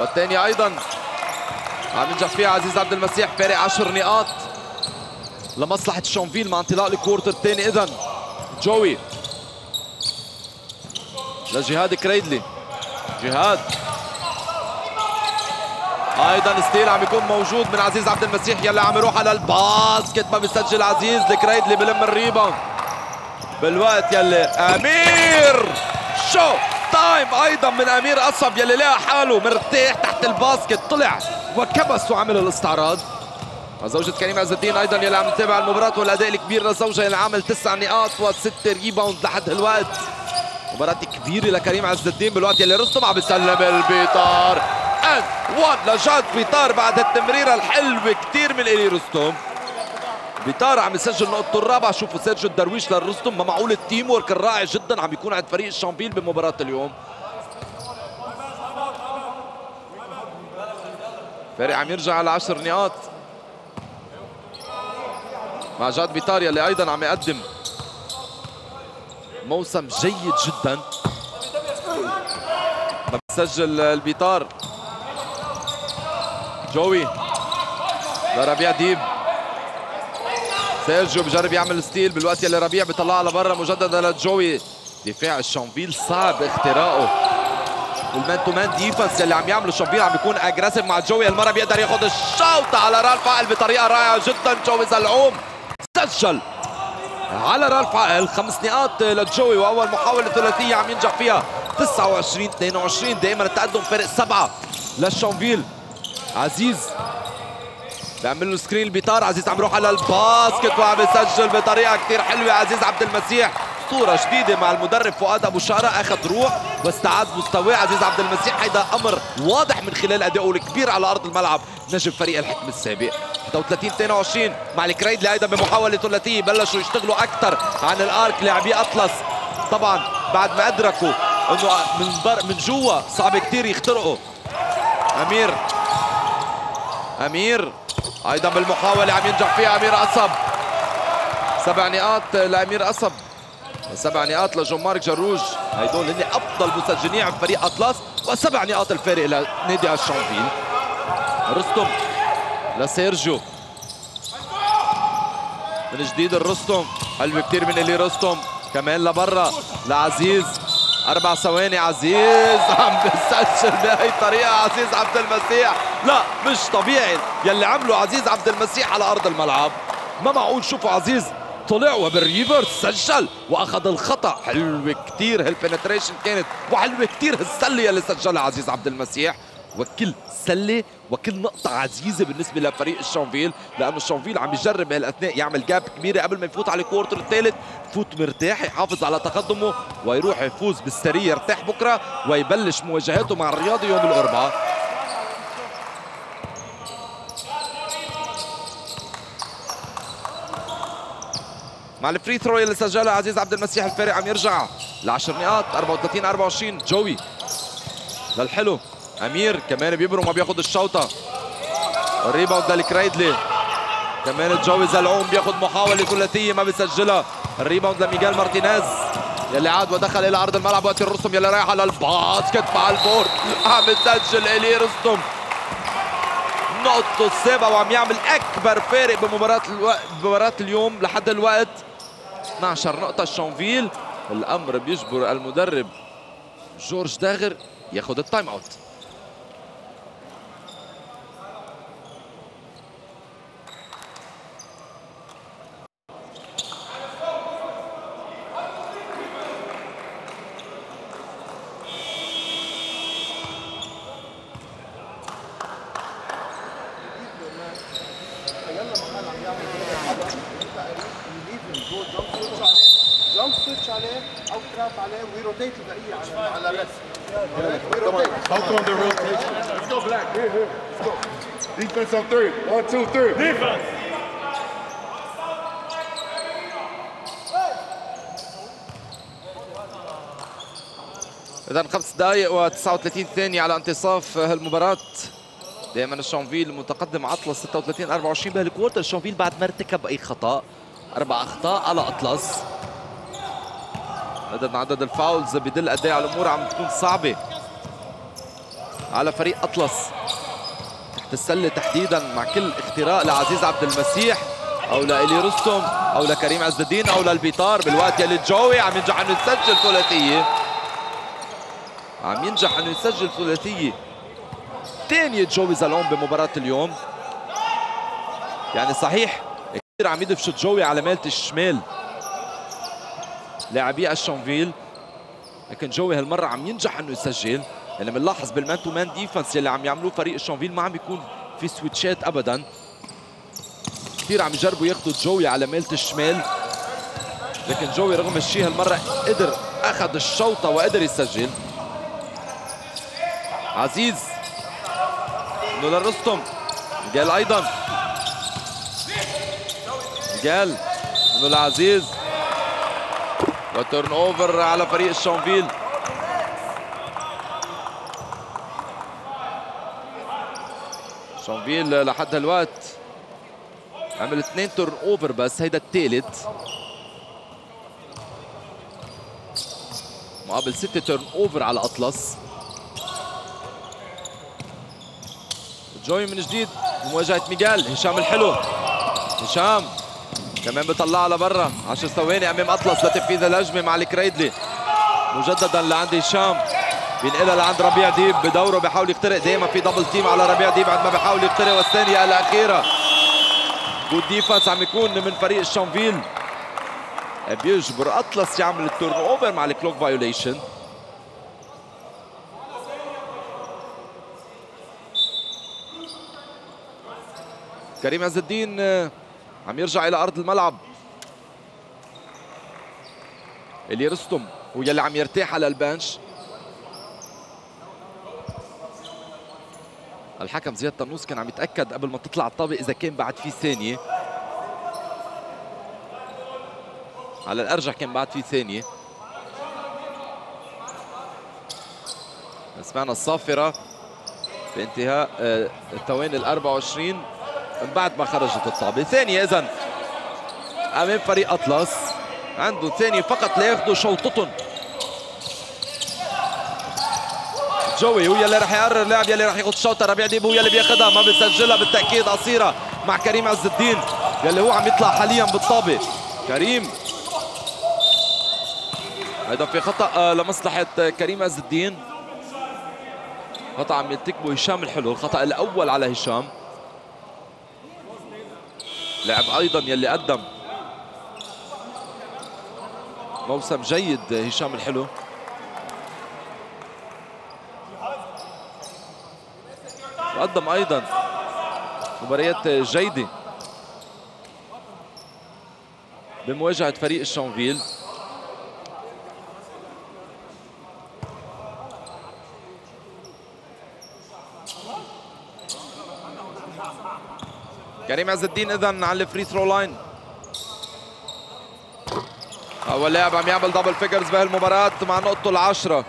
والثاني أيضا عم ينجح فيها عزيز عبد المسيح فارق 10 نقاط لمصلحة شونفيل مع انطلاق الكوارتر الثاني. اذا جوي لجهاد كريدلي. جهاد. أيضا steal عم يكون موجود من عزيز عبد المسيح يلي عم يروح على ال basket ما بيسجل عزيز الكريدلي بلم ال rebound. بالوقت يلي أمير showtime أيضا من أمير قصب يلي لقى حاله مرتاح تحت ال basket طلع وكبس وعمل الاستعراض. زوجة كريم عز الدين أيضا يلي عم تتابع المباراة والأداء الكبير لزوجها يلي عامل تسع نقاط وست rebound لحد هالوقت مباراة كبيرة لكريم عز الدين بالوقت يلي رستم عم بيسلم البيطار and one لجاد بيطار بعد التمريرة الحلوة كثير من إلي رستم. بيطار عم يسجل نقطته الرابعة. شوفوا سيرجيو الدرويش للرستم ما معقول ال teamwork الرائع جدا عم يكون عند فريق الشانفيل بمباراة اليوم. فريق عم يرجع على 10 نقاط. مع جاد بيطار يلي أيضا عم يقدم موسم جيد جدا. بسجل البيطار جوي. لربيع ديب. سيرجيو بجرب يعمل steal بالوقت يلي ربيع بيطلعها لبرا مجددا لجوي. دفاع الشانفيل صعب اختراقه وال man to man defense اللي عم يعمله الشانفيل عم بيكون aggressive مع جوي. المرة بيقدر ياخذ الشوطه على رالف عقل بطريقة رائعة جدا. جوي زلعوم سجل على رالف عقل خمس نقاط لجوي وأول محاولة ثلاثية عم ينجح فيها. 29 22 دائما التقدم فارق سبعة للشانفيل عزيز بيعمل له screen بيطار عزيز عم يروح على ال basket وعم يسجل بطريقة كثير حلوة. عزيز عبد المسيح صورة جديدة مع المدرب فؤاد أبو شارة. أخذ روح واستعاد مستواه. عزيز عبد المسيح هيدا أمر واضح من خلال أدائه الكبير على أرض الملعب. نجم فريق الحكم السابق. 33 22 مع الكريدلي أيضا بمحاولة ثلاثية. بلشوا يشتغلوا أكثر عن الآرك لاعبي أطلس. طبعا بعد ما أدركوا إنه من بر من جوا صعب كثير يخترقوا. أمير. أمير. أيضا بالمحاولة عم ينجح فيها امير قصب سبع نقاط لامير قصب سبع نقاط لجون مارك جروج. هيدول هن أفضل مسجلين عند فريق أطلس وسبع نقاط الفارق لنادي الشانفيل رستم لسيرجيو. من جديد الرستم حلو كثير من إلي رستم. كمان لبرا لعزيز. أربع ثواني عزيز عم بسجل بهي الطريقة عزيز عبد المسيح. لا مش طبيعي. يلي عمله عزيز عبد المسيح على أرض الملعب. ما معقول شوفوا عزيز طلع وبال reverse سجل وأخذ الخطأ. حلوة كثير هال penetration كانت وحلوة كثير هالسلة اللي سجلها عزيز عبد المسيح. وكل سلة وكل نقطة عزيزة بالنسبة لفريق الشانفيل لأنه الشانفيل عم يجرب بهالأثناء يعمل gap كبيرة قبل ما يفوت على ال quarter الثالث. يفوت مرتاح يحافظ على تقدمه ويروح يفوز بال series يرتاح بكرة ويبلش مواجهاته مع الرياضي يوم الأربعاء. مع ال free throw اللي سجلها عزيز عبد المسيح الفارق عم يرجع ل 10 نقاط 34 24 جوي للحلو. أمير كمان بيبرم وبياخذ الشوطة. ال rebound للكريدلي كمان جوي زلعوم بياخذ محاولة ثلاثية ما بيسجلها. ال rebound لميغال مارتينيز. يلي عاد ودخل إلى أرض الملعب وقت الرسم يلي رايح على ال basket مع ال board. عم يسجل إلي رستم. نقطته السابعة وعم يعمل أكبر فارق بمباراة الوقت بمباراة اليوم لحد الوقت. 12 نقطة شانفيل. الأمر بيجبر المدرب جورج داغر ياخذ ال time out. خمس دقائق و39 ثانية على انتصاف هالمباراة. دائما الشانفيل متقدم اطلس 36 24 بهال quarter الشانفيل بعد ما ارتكب أي خطأ أربع أخطاء على أطلس. عدد عدد ال fouls بدل قد إيه الأمور عم تكون صعبة. على فريق أطلس. تحت السلة تحديدا مع كل اختراق لعزيز عبد المسيح. أو لإلي رستم أو لكريم عز الدين أو للبيطار بالوقت يلي جوي عم ينجح انه يسجل ثلاثية. عم ينجح أنه يسجل ثلاثية. ثانية جوي زلعوم بمباراة اليوم. يعني صحيح كثير عم يدفشوا جوي على ميلة الشمال. لاعبي الشانفيل لكن جوي هالمرة عم ينجح أنه يسجل. يعني بنلاحظ بال man to man defense يلي عم يعملوه فريق الشانفيل ما عم بيكون في سويتشات ابدا. كثير عم يجربوا ياخذوا جوي على ميلة الشمال. لكن جوي رغم الشيء هالمرة قدر أخذ الشوطة وقدر يسجل. عزيز. انه للرستم قال أيضا. قال انه لعزيز وترن اوفر على فريق الشونفيل. شونفيل لحد الوقت عمل اثنين turnover بس هيدا الثالث. مقابل ستة turnover على أطلس. جوي من جديد بمواجهة ميغال. هشام الحلو. هشام كمان بيطلعها لبرا. 10 ثواني أمام أطلس لتنفيذ الهجمة مع الكريدلي. مجددا لعند هشام. بينقلها لعند ربيع ديب بدوره بيحاول يخترق دائما في double team على ربيع ديب بعد ما بيحاول يخترق والثانية الأخيرة. good defense عم يكون من فريق الشانفيل. بيجبر أطلس يعمل ال turnover مع ال clock violation كريم عز الدين عم يرجع إلى أرض الملعب. إلي رستم ويلي عم يرتاح على ال bench. الحكم زياد طنوس كان عم يتأكد قبل ما تطلع الطابه إذا كان بعد في ثانية. على الأرجح كان بعد في ثانية. سمعنا الصافرة في انتهاء الثواني ال 24 من بعد ما خرجت الطابة. ثانية اذا أمام فريق أطلس. عنده ثانية فقط لياخذوا شوطتهم جوي هو يلي رح يقرر اللاعب يلي رح ياخذ الشوطه ربيع ديب هو يلي بياخذها ما بيسجلها بالتأكيد. قصيرة مع كريم عز الدين يلي هو عم يطلع حاليا بالطابة. كريم. هيدا في خطأ آه، لمصلحة كريم عز الدين. خطأ عم يرتكبه هشام الحلو. الخطأ الأول على هشام. لاعب أيضا يلي قدم موسم جيد هشام الحلو. وقدم أيضا مباريات جيدة بمواجهة فريق الشونفيل. كريم عز الدين اذا على ال free throw line أول لاعب عم يعمل double figures بهالمباراه مع نقطته العشرة.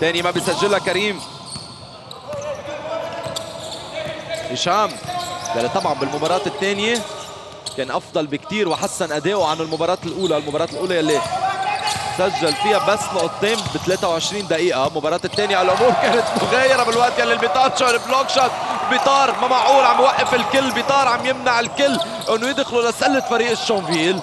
تاني ما بيسجلها كريم. هشام يلي طبعا بالمباراة الثانية كان أفضل بكتير وحسن أداؤه عن المباراة الأولى، المباراة الأولى يلي سجل فيها بس نقطتين ب 23 دقيقة، المباراة الثانية الأمور كانت مغايرة بالوقت يلي شو ال block shot، بيطار ما معقول عم يوقف الكل، بيطار عم يمنع الكل إنه يدخلوا لسلة فريق الشونفيل.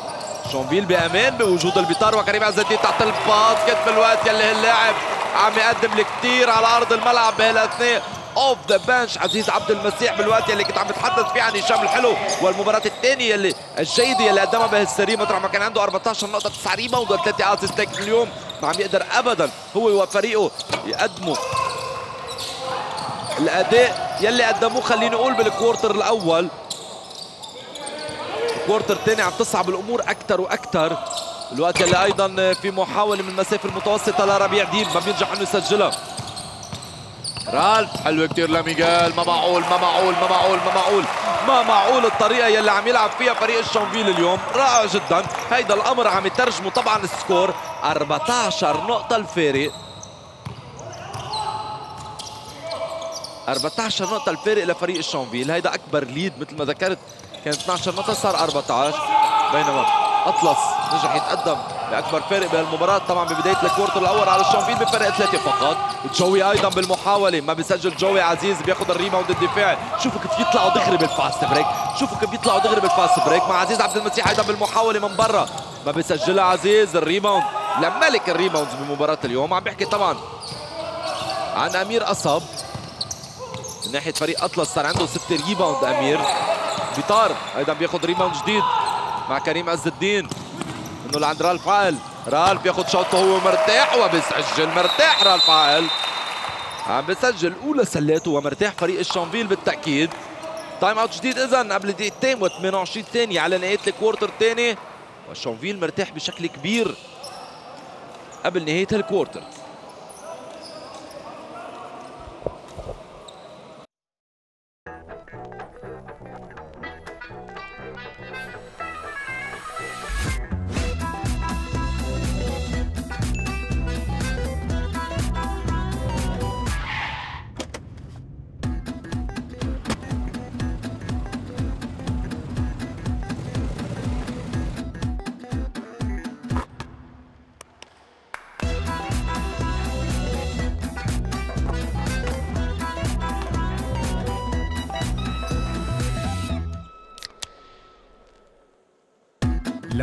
شونفيل بأمان بوجود البيطار وكريم عز الدين تحت ال basket بالوقت يلي اللاعب عم يقدم الكثير على أرض الملعب بهالاثناء off the bench عزيز عبد المسيح بالوقت يلي كنت عم بتحدث فيه عن هشام الحلو والمباراة الثانية يلي الجيدة يلي قدمها بهال series مطرح. ما كان عنده 14 نقطة 9 rebound وثلاثه assist اليوم. ما عم يقدر ابدا. هو وفريقه يقدموا الأداء يلي قدموه خليني أقول بال quarter الأول. ال quarter الثاني عم تصعب الأمور أكثر وأكثر الوقت يلي أيضا في محاولة من المسافه المتوسطة لربيع ديب ما بينجح إنه يسجلها. رالف حلوة كتير لميغال ما معقول ما معقول ما معقول ما معقول. ما معقول الطريقة يلي عم يلعب فيها فريق الشونفيل اليوم. رائع جدا. هيدا الأمر عم يترجمه طبعا ال score. 14 نقطة الفارق. 14 نقطة الفارق لفريق الشونفيل. هيدا أكبر lead مثل ما ذكرت. كان 12 نقطة صار 14 بينما أطلس نجح يتقدم بأكبر فارق بهالمباراة طبعا ببداية ال quarter الأول على الشونفيل بفرق ثلاثة فقط. جوي أيضا بالمحاولة ما بيسجل جوي عزيز بياخذ ال rebound الدفاعي. شوفوا كيف يطلعوا دغري بال fast break. شوفوا كيف يطلعوا دغري بال fast break مع عزيز عبد المسيح أيضا بالمحاولة من برا. ما بيسجلها عزيز ال rebound. لملك ال rebounds بمباراة اليوم. عم بيحكي طبعا عن أمير قصب من ناحية فريق أطلس صار عنده ستة rebound أمير. بيطار أيضا بياخذ rebound جديد. مع كريم عز الدين. إنه لعند رالف عقل رالف بياخذ شوطه هو مرتاح وبيسجل. مرتاح رالف عقل عم بيسجل. أولى سلاته ومرتاح فريق الشانفيل بالتأكيد. time out جديد اذا قبل دقيقتين و28 ثانية على نهاية ال quarter الثاني. والشانفيل مرتاح بشكل كبير قبل نهاية ال quarter.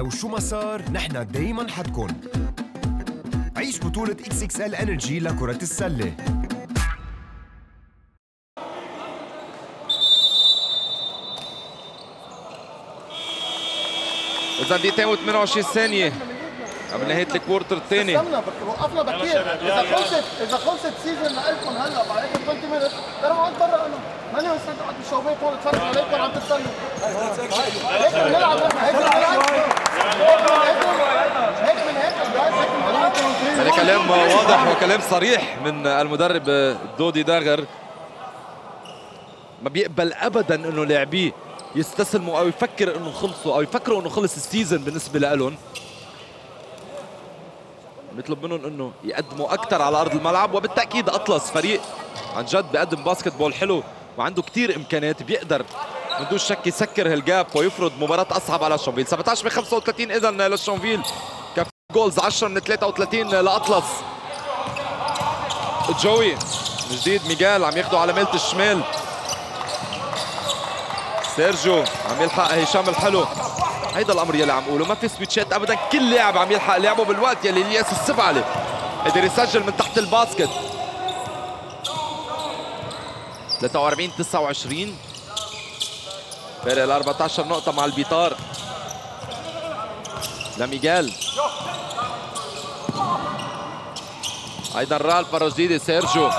لو شو ما صار نحن دايما حدكن عيش بطولة إكس إكس إل إنرجي لكرة السلة. اذا دقيقتين و28 ثانية. قبل نهاية الكوارتر الثاني. استنى وقفنا بكير. إذا خلصت إذا خلصت سيزون لكم هلا بعد اخر 20 مينت ترى اقعد برا أنا. ماني مستمتع بالشوبيت هون اتفرج عليكم عم تتسلوا هيك بنلعب هيك بنلعب. هذا كلام واضح وكلام صريح من المدرب دودي داغر. ما بيقبل ابدا إنه لاعبيه يستسلموا أو يفكر إنه خلصوا أو يفكروا إنه خلص ال season بالنسبة لهم بيطلب منهم إنه يقدموا أكثر على أرض الملعب وبالتأكيد أطلس فريق عن جد بيقدم basketball حلو وعنده كثير إمكانيات بيقدر من دون شك يسكر هال gap ويفرض مباراة أصعب على شونفيل. 17 من 35 إذا للشونفيل ك field goals 10 من 33 لأطلس. جوي من جديد ميغال عم ياخده على ميلة الشمال. سيرجيو عم يلحق هشام الحلو. هيدا الأمر يلي عم اقوله ما في سويتشات ابدا. كل لاعب عم يلحق لاعبه بالوقت يلي الياس السبعلي قدر يسجل من تحت ال basket. 43 29 فارق ال 14 نقطة مع البيطار. لميغال أيضا رالف مرة جديدة سيرجيو.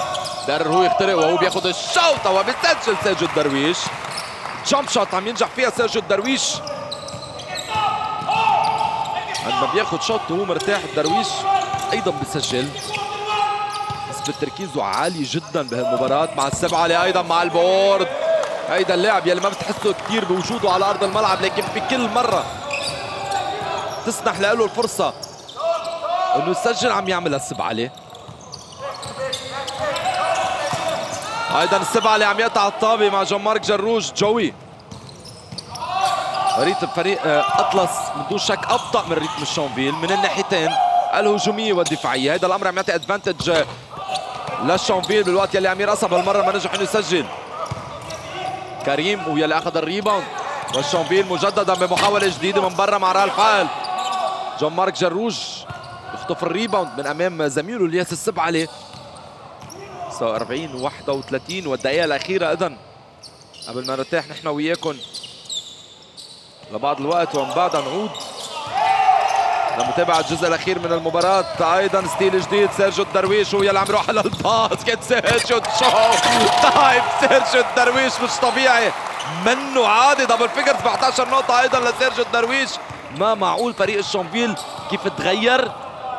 قرر هو يخترق وهو بياخذ الشوطة وبيسجل سيرجيو الدرويش. jump shot عم ينجح فيها سيرجيو الدرويش. عندما بياخذ shot وهو مرتاح الدرويش أيضا بيسجل. نسبة تركيزه عالي جدا بهالمباراة. مع السبعلي أيضا مع ال board. هيدا اللاعب يلي ما بتحسه كثير بوجوده على أرض الملعب لكن بكل مرة تسنح له الفرصة إنه يسجل عم يعملها السبعلي أيضا السبعلي عم يقطع الطابة مع جون مارك جروج جوي. rhythm فريق أطلس من دون شك أبطأ من rhythm الشونفيل. من الناحيتين الهجومية والدفاعية. هذا الأمر عم يعطي advantage للشونفيل بالوقت يلي عم يرقصها بالمرة ما نجح إنه يسجل. كريم ويلي أخذ ال rebound. والشونفيل مجددا بمحاولة جديدة من برا مع رالف عقل جون مارك جروج يخطف ال rebound من أمام زميله الياس السبعلي 49 31 والدقيقة الأخيرة اذا قبل ما نرتاح نحن وياكم لبعض الوقت ومن بعدها نعود. لمتابعة الجزء الأخير من المباراة. أيضا steal جديد سيرجيو الدرويش عم يروح على ال basket سيرجيو شو طيب سيرجيو الدرويش مش طبيعي. منه عادي double figure 17 نقطة أيضا لسيرجيو الدرويش. ما معقول فريق الشانفيل كيف تغير؟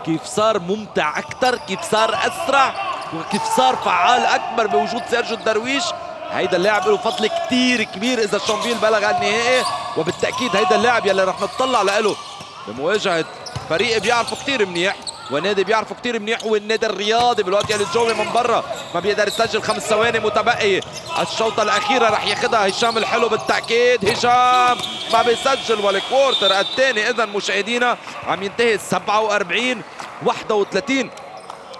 كيف صار ممتع أكثر كيف صار أسرع؟ وكيف صار فعال أكبر بوجود سيرجيو الدرويش؟ هيدا اللاعب له فضل كثير كبير إذا شونفيل بلغ النهائي. وبالتأكيد هيدا اللاعب يلي رح نطلع له بمواجهة فريق بيعرفه كثير منيح ونادي بيعرفه كثير منيح هو النادي الرياضي بالوقت يلي الجوي من برا ما بيقدر يسجل خمس ثواني متبقيه الشوطة الأخيرة رح ياخذها هشام الحلو بالتأكيد. هشام ما بيسجل والكوارتر الثاني اذا مشاهدينا عم ينتهي 47 31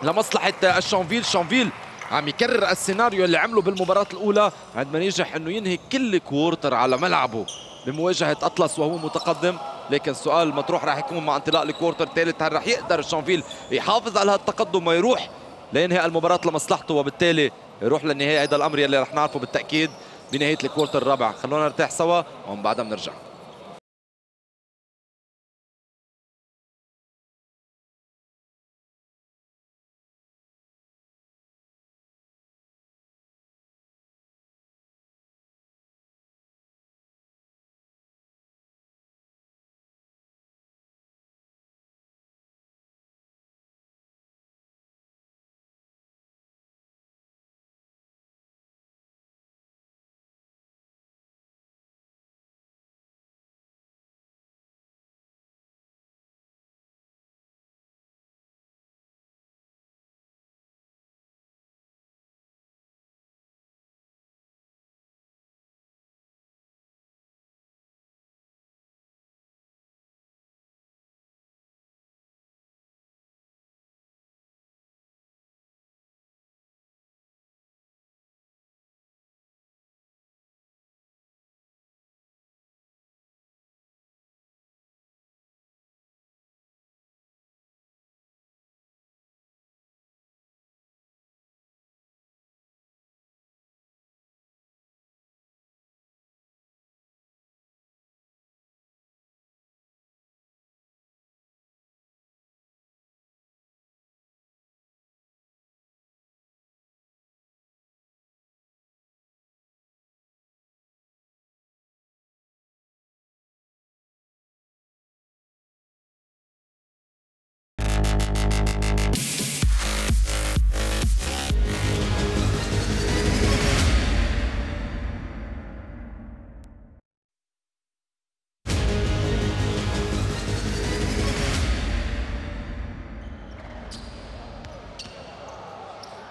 لمصلحة الشانفيل شانفيل عم يكرر السيناريو اللي عمله بالمباراة الأولى عندما ينجح أنه ينهي كل quarter على ملعبه بمواجهة أطلس وهو متقدم. لكن السؤال المطروح راح يكون مع انطلاق ال quarter الثالث. هل راح يقدر شانفيل يحافظ على هالتقدم ويروح لينهي المباراة لمصلحته وبالتالي يروح للنهاية هذا الأمر يلي رح نعرفه بالتأكيد بنهاية ال quarter الرابع. خلونا نرتاح سوا ومن بعدها بنرجع.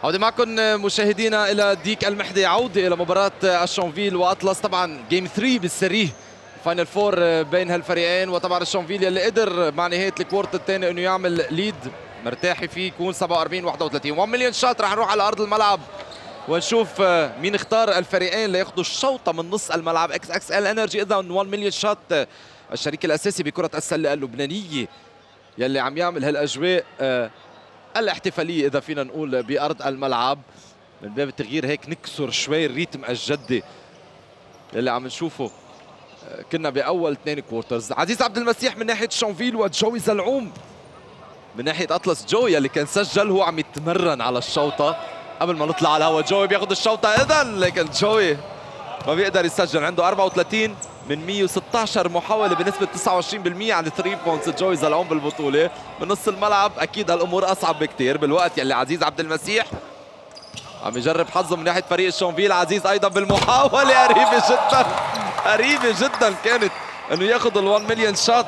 عودة معكم مشاهدينا إلى ديك المحدي عودة إلى مباراة الشانفيل وأطلس. طبعا game 3 بالسيري final four بين هالفريقين. وطبعا الشانفيل يلي قدر مع نهاية ال quarter الثاني إنه يعمل lead مرتاح فيه يكون 47 31 1 مليون shot رح نروح على أرض الملعب ونشوف مين اختار الفريقين لياخذوا الشوتة من نص الملعب. إكس إكس ال انرجي اذا 1 مليون شوت الشريك الأساسي بكرة السلة اللبنانية يلي عم يعمل هالأجواء الاحتفالية إذا فينا نقول بأرض الملعب. من باب التغيير هيك نكسر شوي ال rythme الجدي اللي عم نشوفه. كنا بأول اثنين quarters عزيز عبد المسيح من ناحية شانفيل وجوي زلعوم. من ناحية أطلس جوي اللي كان سجل هو عم يتمرن على الشوتة. قبل ما نطلع على الهواء جوي بياخذ الشوتة. اذا لكن جوي ما بيقدر يسجل عنده 34 من 116 محاولة بنسبة 29% على 3 points جوي زلعوم بالبطولة. من نص الملعب أكيد الأمور أصعب بكثير بالوقت يلي عزيز عبد المسيح. عم يجرب حظه من ناحية فريق الشانفيل. عزيز أيضا بالمحاولة. قريبة جدا. قريبة جدا كانت إنه يأخذ ال 1 مليون shot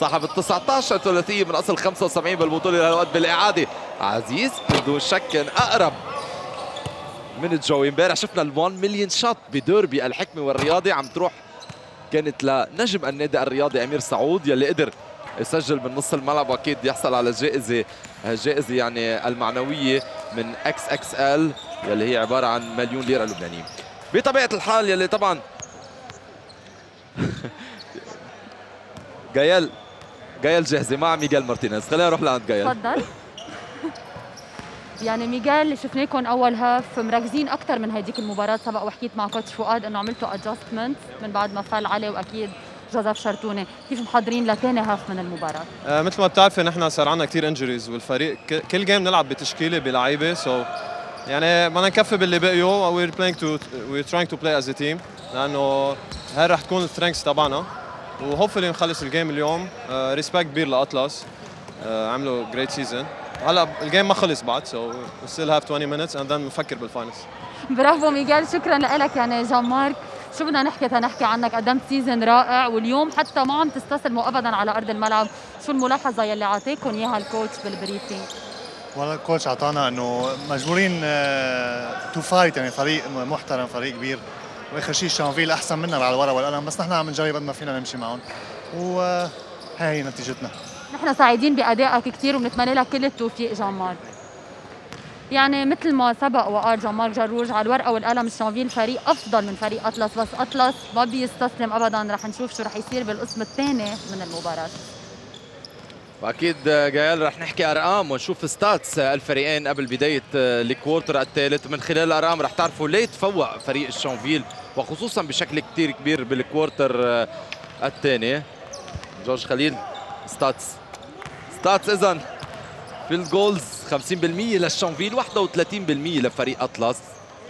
صاحب ال 19 ثلاثية من أصل 75 بالبطولة لهالوقت بالإعادة. عزيز بدون شك أقرب. من جوي امبارح شفنا ال 1 مليون shot بديربي الحكمة والرياضي. عم تروح كانت لنجم النادي الرياضي أمير سعود يلي قدر يسجل من نص الملعب وأكيد يحصل على جائزة جائزة يعني المعنوية من إكس إكس ال يلي هي عبارة عن مليون ليرة لبنانيه بطبيعة الحال يلي طبعا جايل جايل جاهزة مع ميغيل مارتينيز. خلينا نروح لعند جايل تفضل. يعني ميغيل شفناكم أول half مركزين أكثر من هديك المباراة سبق وحكيت مع coach فؤاد إنه عملتوا adjustment من بعد ما فال علي وأكيد جوزيف شرتوني. كيف محضرين لثاني half من المباراة؟ آه مثل ما بتعرفي نحن صار عندنا كثير injuries والفريق كل game نلعب بتشكيلة بلعيبة so يعني بدنا نكفي باللي بقيوا we're playing to we're trying to play as team لأنه هاي رح تكون ال strengths تبعنا و hopefully نخلص ال game اليوم. respect uh, كبير لأطلس. uh, عملوا great season هلا ال game ما خلص بعد so still have 20 minutes and then نفكر بال finals برافو ميغيل شكرا لك يعني جان مارك شو بدنا نحكي؟ تنحكي عنك. قدمت season رائع واليوم حتى ما عم تستسلموا ابدا على أرض الملعب. شو الملاحظة يلي اعطيكم إياها ال coach بال briefing والله ال coach أعطانا إنه مجبورين to fight يعني فريق محترم فريق كبير. وآخر شيء شانفيل أحسن منا على الورق والقلم بس نحن عم نجرب قد ما فينا نمشي معهم. وهي هي نتيجتنا. نحن سعيدين بأدائك كثير وبنتمنى لك كل التوفيق مارك. يعني مثل ما سبق وقال مارك جروج على الورقة والقلم شانفيل فريق أفضل من فريق أطلس. بس أطلس ما بيستسلم ابدا رح نشوف شو رح يصير بالقسم الثاني من المباراة. وأكيد جايل رح نحكي أرقام ونشوف stats الفريقين قبل بداية ال quarter الثالث. من خلال الأرقام رح تعرفوا ليه تفوق فريق الشانفيل وخصوصا بشكل كثير كبير بال quarter الثاني. جورج خليل stats stats اذا field goals 50% للشانفيل 31% لفريق أطلس.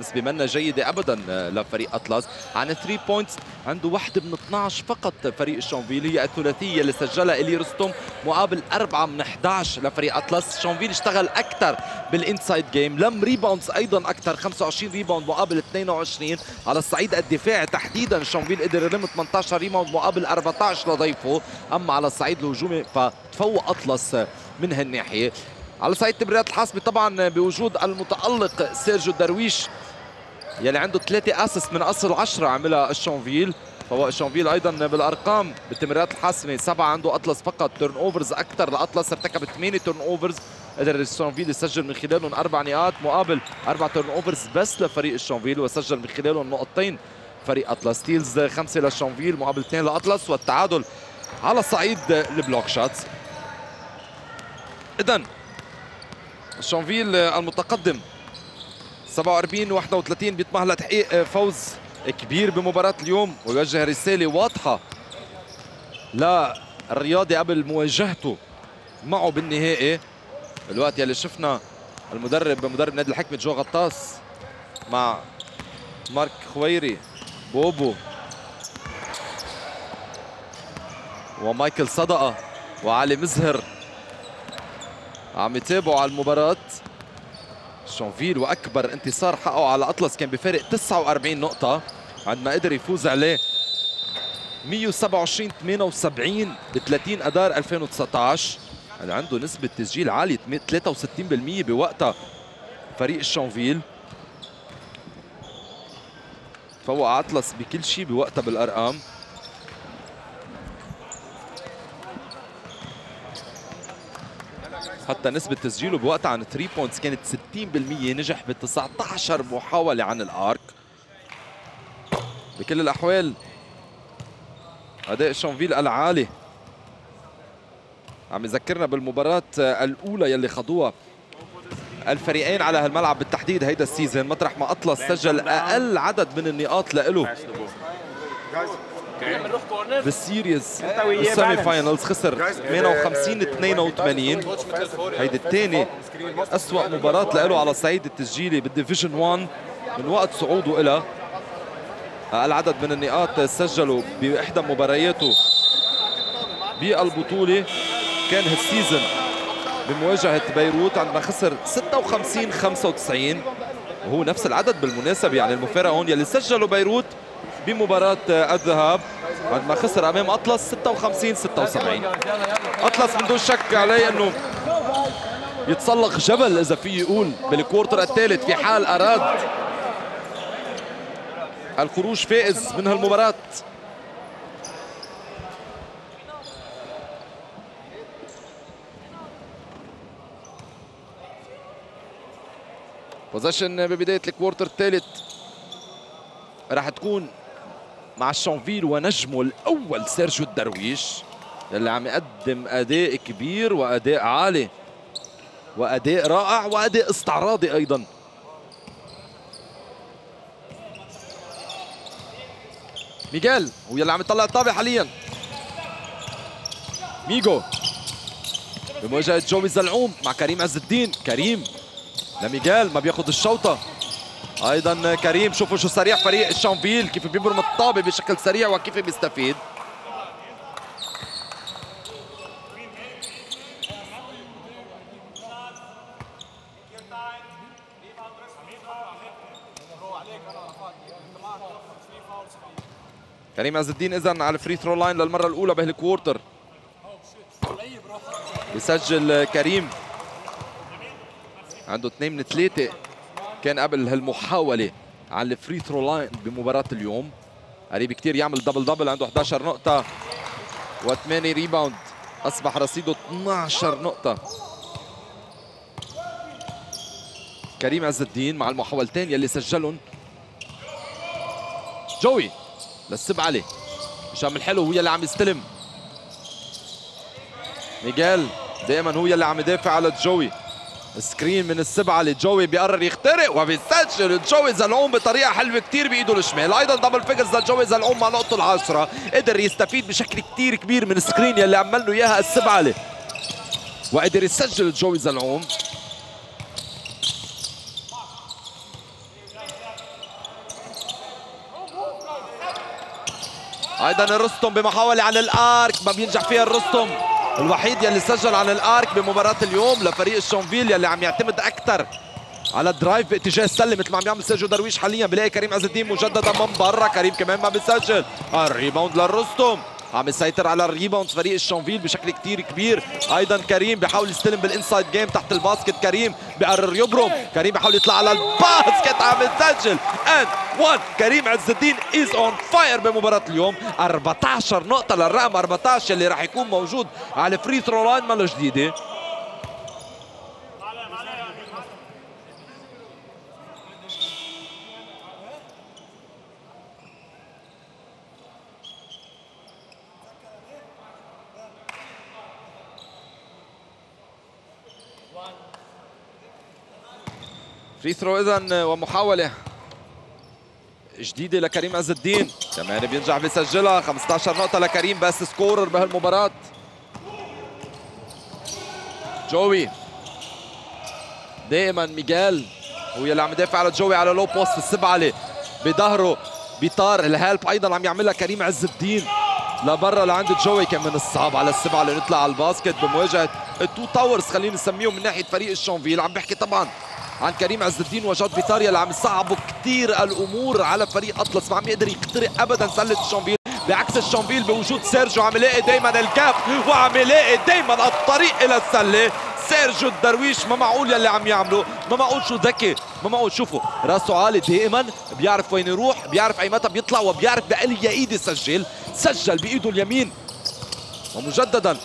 نسبة منا جيدة ابدا لفريق أطلس. عن 3 points عنده واحدة من 12 فقط فريق الشانفيل هي الثلاثية اللي سجلها إلي رستم مقابل أربعة من 11 لفريق أطلس. شانفيل اشتغل أكثر بال inside game لم rebounds أيضا أكثر 25 rebound مقابل 22 على الصعيد الدفاعي تحديدا شانفيل قدر يلم 18 rebound مقابل 14 لضيفه. أما على الصعيد الهجومي فتفوق أطلس من هالناحية. على صعيد التمريرات الحاسمة طبعا بوجود المتألق سيرجيو درويش. يلي عنده ثلاثة اسس من اصل 10 عملها الشانفيل تفوق الشانفيل أيضا بالأرقام بالتمريرات الحاسمة. سبعة عنده أطلس فقط turnovers أكثر لأطلس. ارتكب ثمانية turnovers قدر الشانفيل يسجل من خلالهم أربع نقاط. مقابل أربع turnovers بس لفريق الشانفيل وسجل من خلالهم نقطتين. فريق أطلس steals خمسة للشانفيل مقابل اثنين لأطلس والتعادل على صعيد ال block shots اذا الشانفيل المتقدم 47 31 بيطمح لتحقيق فوز كبير بمباراة اليوم ويوجه رسالة واضحة للرياضي قبل مواجهته معه بالنهائي. الوقت يلي شفنا المدرب مدرب نادي الحكمة جو غطاس مع مارك خويري بوبو ومايكل صدقة وعلي مزهر. عم يتابعوا على المباراة. شونفيل وأكبر انتصار حققه على أطلس كان بفارق 49 نقطة عندما قدر يفوز عليه. 127 78 ب 30 اذار 2019 اللي عنده نسبة تسجيل عالية 63% بوقتها فريق الشانفيل فوق أطلس بكل شيء بوقتها بالأرقام. حتى نسبة تسجيله بوقتها عن 3 points كانت 60% نجح ب 19 محاولة عن ال arc. بكل الأحوال أداء شانفيل العالي عم يذكرنا بالمباراة الأولى يلي خضوها الفريقين على هالملعب. بالتحديد هيدا ال season مطرح ما أطلس سجل أقل عدد من النقاط لإله. بال series ال semi-finals خسر 58 82 هيدي الثاني أسوأ مباراة لإله على الصعيد التسجيلي بال division 1 من وقت صعوده إلى أقل عدد من النقاط سجلوا بإحدى مبارياته بالبطولة. كان هال season بمواجهة بيروت عندما خسر 56 95 وهو نفس العدد بالمناسبة يعني المفارقة هون يلي سجلوا بيروت بمباراة الذهاب. عندما خسر أمام أطلس 56 76 أطلس من دون شك عليه أنه يتسلق جبل إذا في يقول بال quarter الثالث في حال أراد الخروج فائز من هالمباراة. possession ببداية ال quarter الثالث. راح تكون مع الشانفيل ونجمه الأول سيرجيو الدرويش اللي عم يقدم أداء كبير وأداء عالي وأداء رائع وأداء استعراضي أيضاً. ميغيل هو يلي عم يطلع الطابة حاليا. ميغو بمواجهة جوي زلعوم مع كريم عز الدين. كريم لميغيل ما بياخذ الشوطة. أيضا كريم شوفوا شو سريع فريق الشانفيل كيف بيبرم الطابة بشكل سريع وكيف بيستفيد. كريم عز الدين اذا على ال free throw line للمرة الأولى بهال quarter بيسجل كريم. عنده اثنين من ثلاثة. كان قبل هالمحاولة على ال free throw line بمباراة اليوم. قريب كثير يعمل double double عنده 11 نقطة و8 rebound أصبح رصيده 12 نقطة. كريم عز الدين مع المحاولتين يلي سجلهم جوي للسبعلي هشام الحلو هو اللي عم يستلم. ميغيل دائما هو اللي عم يدافع على جوي. screen من السبعة جوي بيقرر يخترق وبيسجل جوي زلعوم بطريقة حلوة كتير بإيده الشمال. أيضا double figures لجوي زلعوم مع نقطة العشرة قدر يستفيد بشكل كتير كبير من ال screen يلي عمل له إياها السبعة وقدر يسجل جوي زلعوم أيضا الرستم بمحاولة عن ال arc ما بينجح فيها الرستم. الوحيد يلي سجل عن ال arc بمباراة اليوم لفريق الشونفيل يلي عم يعتمد أكثر على ال drive باتجاه السلة مثل ما عم يعمل سيرجيو درويش حاليا. بلاقي كريم عز الدين مجددا من برا كريم كمان ما بيسجل. ال rebound للرستم عم يسيطر على ال rebound فريق الشونفيل بشكل كتير كبير. أيضا كريم بيحاول يستلم بال inside game تحت ال basket. كريم بقرر يبرم. كريم بيحاول يطلع على ال basket. عم يسجل. and 1 كريم عز الدين is on fire بمباراة اليوم. 14 نقطة للرقم 14 اللي راح يكون موجود على ال free throw line ماله جديدة؟ free throw اذا ومحاولة جديدة لكريم عز الدين. كمان بينجح بيسجلها. 15 نقطة لكريم best scorer بهالمباراة. جوي. دائما ميغال هو اللي عم يدافع على جوي على low post السبعة بظهره بيطار. ال help أيضا عم يعملها كريم عز الدين. لبرا لعند جوي كان من الصعب على السبعة اللي نطلع على ال basket بمواجهة ال two towers خلينا نسميهم من ناحية فريق الشونفيل. عم بحكي طبعا عن كريم عز الدين وجاد فيتاريا اللي عم يصعبوا كثير الأمور على فريق أطلس. ما عم يقدر يخترق ابدا سلة الشانفيل بعكس الشانفيل بوجود سيرجيو عم يلاقي دائما ال gap وعم يلاقي دائما الطريق إلى السلة. سيرجيو الدرويش ما معقول يلي عم يعمله ما معقول شو ذكي ما معقول. شوفوا راسه عالي دائما بيعرف وين يروح بيعرف أي متى بيطلع وبيعرف بأي إيد يسجل. سجل بإيده اليمين. ومجددا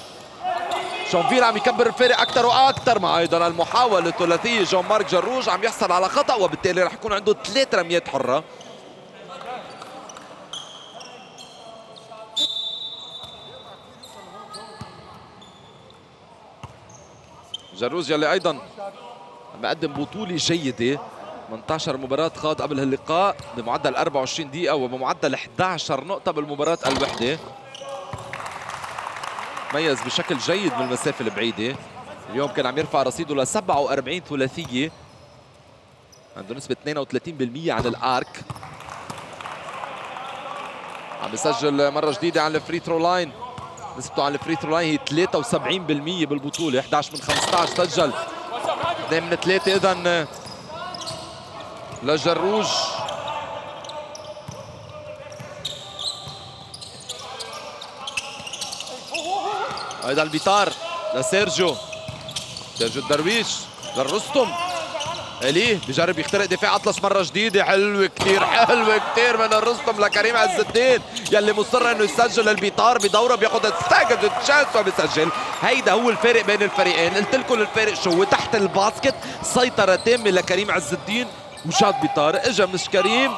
شونفيل عم يكبر الفارق أكثر وأكثر مع أيضا المحاولة الثلاثية. جون مارك جروج عم يحصل على خطأ وبالتالي رح يكون عنده ثلاث رميات حرة. جروج يلي أيضا عم يقدم بطولة جيدة. 18 مباراة خاض قبل هاللقاء بمعدل 24 دقيقة وبمعدل 11 نقطة بالمباراة الوحدة. ميز بشكل جيد من المسافة البعيدة. اليوم كان عم يرفع رصيده ل 47 ثلاثية. عنده نسبة 32% عن ال arc. عم يسجل مرة جديدة عن ال free throw line نسبته عن ال free throw line هي 73% بالبطولة. 11 من 15 سجل. 2 من 3 اذا لجروج. أيضا البيطار لسيرجيو. سيرجيو الدرويش للرستم. اليه بجرب يخترق دفاع أطلس مرة جديدة. حلوة كثير حلوة كثير من الرستم لكريم عز الدين. يلي مصر إنه يسجل البيطار بدوره بياخذ ال second chance وبيسجل. هيدا هو الفارق بين الفريقين. قلت لكم الفارق شو؟ تحت ال basket سيطرة تامة لكريم عز الدين وجاد بيطار إجا مش كريم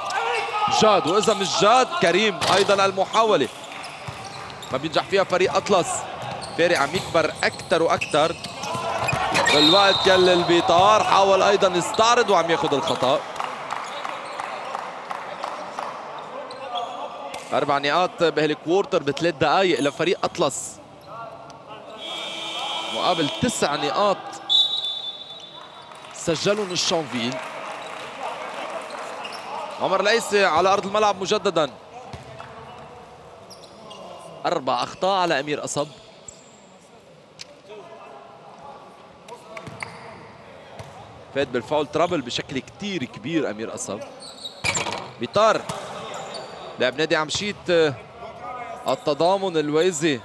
جاد. وإذا مش جاد كريم أيضا المحاوله ما بينجح فيها فريق أطلس. فارق عم يكبر أكثر وأكثر. بالوقت يلي البيطار حاول أيضا يستعرض وعم ياخذ الخطأ. أربع نقاط بهالكوارتر بثلاث دقائق لفريق أطلس. مقابل تسع نقاط سجلهم الشانفيل. عمر الأيسي على أرض الملعب مجددا. أربع أخطاء على أمير أصب. فات بالفاول. ترابل بشكل كتير كبير أمير أصب بيطار. لاعب نادي عمشيت التضامن الويزي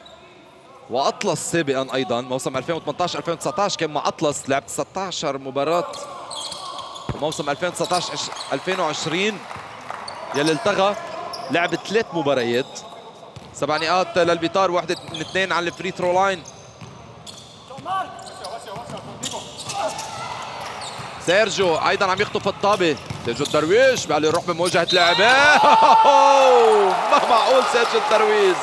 وأطلس سابقا أيضا. موسم 2018 2019 كان مع أطلس لعب 19 مباراة. وموسم 2019 2020 يلي التغى لعب ثلاث مباريات. سبع نقاط للبيطار واحدة من اثنين على ال free throw line. سيرجيو أيضا عم يخطف الطابة. سيرجيو الدرويش بقى يروح بمواجهة لاعبين ما معقول سيرجيو الدرويش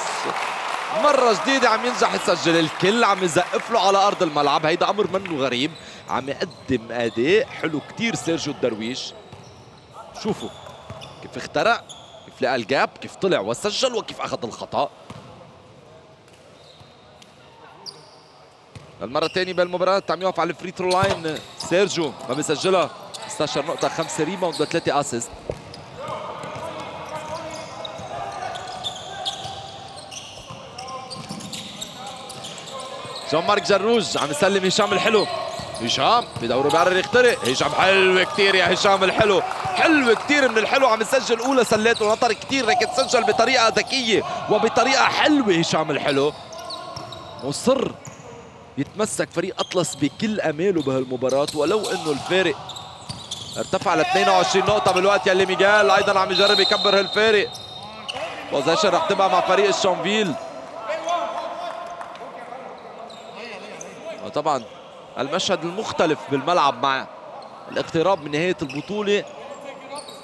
مرة جديدة عم ينجح يسجل. الكل عم يزقف له على أرض الملعب. هيدا أمر منه غريب. عم يقدم أداء حلو كتير سيرجيو الدرويش شوفوا كيف اخترق كيف لقى ال gap كيف طلع وسجل وكيف أخذ الخطأ. المرة الثانية بالمباراة عم يقف على ال free throw line سيرجيو ما بيسجلها. 16 نقطة 5 rebound وثلاثة assist جون مارك جروج عم يسلم هشام الحلو. هشام بدوره بيقرر يخترق هشام حلو كثير يا هشام الحلو. حلو كثير من الحلو عم يسجل. أولى سلات ونطر كثير لكن سجل بطريقة ذكية وبطريقة حلوة هشام الحلو. مصر يتمسك فريق أطلس بكل أماله بهالمباراة ولو إنه الفارق ارتفع ل 22 نقطة بالوقت يلي ميغال أيضا عم يجرب يكبر هالفارق. possession رح تبقى مع فريق الشونفيل. وطبعا المشهد المختلف بالملعب مع الاقتراب من نهاية البطولة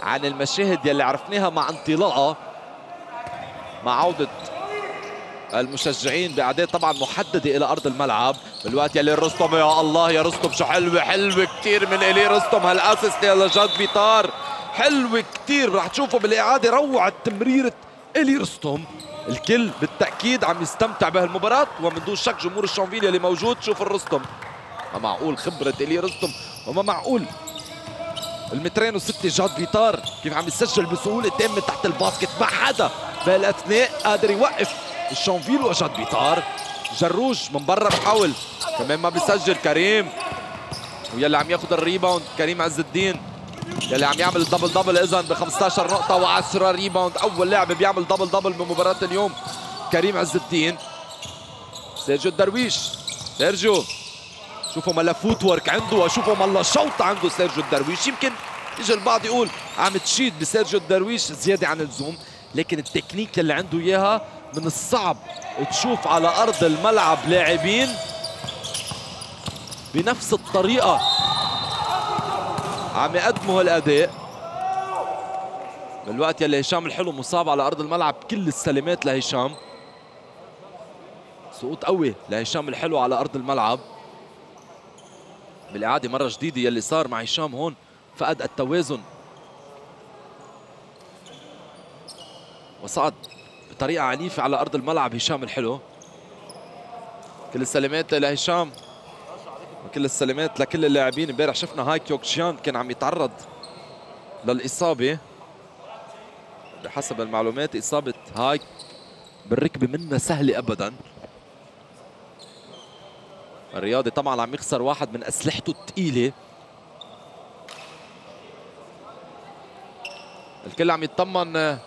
عن المشاهد يلي عرفناها مع انطلاقها مع عودة المشجعين بأعداد طبعا محددة إلى أرض الملعب. بالوقت يلي رستم يا الله يا رستم شو حلوة حلوة كثير من إلي رستم. هال assist لجاد بيطار حلوة كثير رح تشوفوا بالإعادة روعة تمريرة إلي رستم. الكل بالتأكيد عم يستمتع بهالمباراة ومن دون شك جمهور الشانفيل اللي موجود شوف الرستم. ما معقول خبرة إلي رستم. وما معقول. المترين وستة جاد بيطار كيف عم يسجل بسهولة تامة تحت ال basket. ما حدا بهالاثناء قادر يوقف. الشانفيل وجاد بيطار جروج من برا بحاول كمان ما بيسجل كريم. ويلي عم ياخذ ال rebound كريم عز الدين. يلي عم يعمل double double اذا ب 15 نقطة و10 rebound. أول لاعب بيعمل double double بمباراة اليوم كريم عز الدين. سيرجيو الدرويش. سيرجيو. شوفوا ملا footwork عنده وشوفوا ملا shot عنده سيرجيو الدرويش. يمكن يجي البعض يقول عم تشيد بسيرجيو الدرويش زيادة عن اللزوم لكن التكنيك اللي عنده إياها من الصعب تشوف على أرض الملعب لاعبين بنفس الطريقة. عم يقدموا هالاداء بالوقت يلي هشام الحلو مصاب على أرض الملعب كل السلامات لهشام. سقوط قوي لهشام الحلو على أرض الملعب. بالإعادة مرة جديدة يلي صار مع هشام هون فقد التوازن. وصعد بطريقه عنيفة على أرض الملعب. هشام الحلو. كل السلامات لهشام. وكل السلامات لكل اللاعبين. امبارح شفنا هاي كيوك جيان كان عم يتعرض للإصابة. بحسب المعلومات إصابة هاي بالركبة منا سهلة ابدا. الرياضي طبعا عم يخسر واحد من أسلحته الثقيله الكل عم يطمن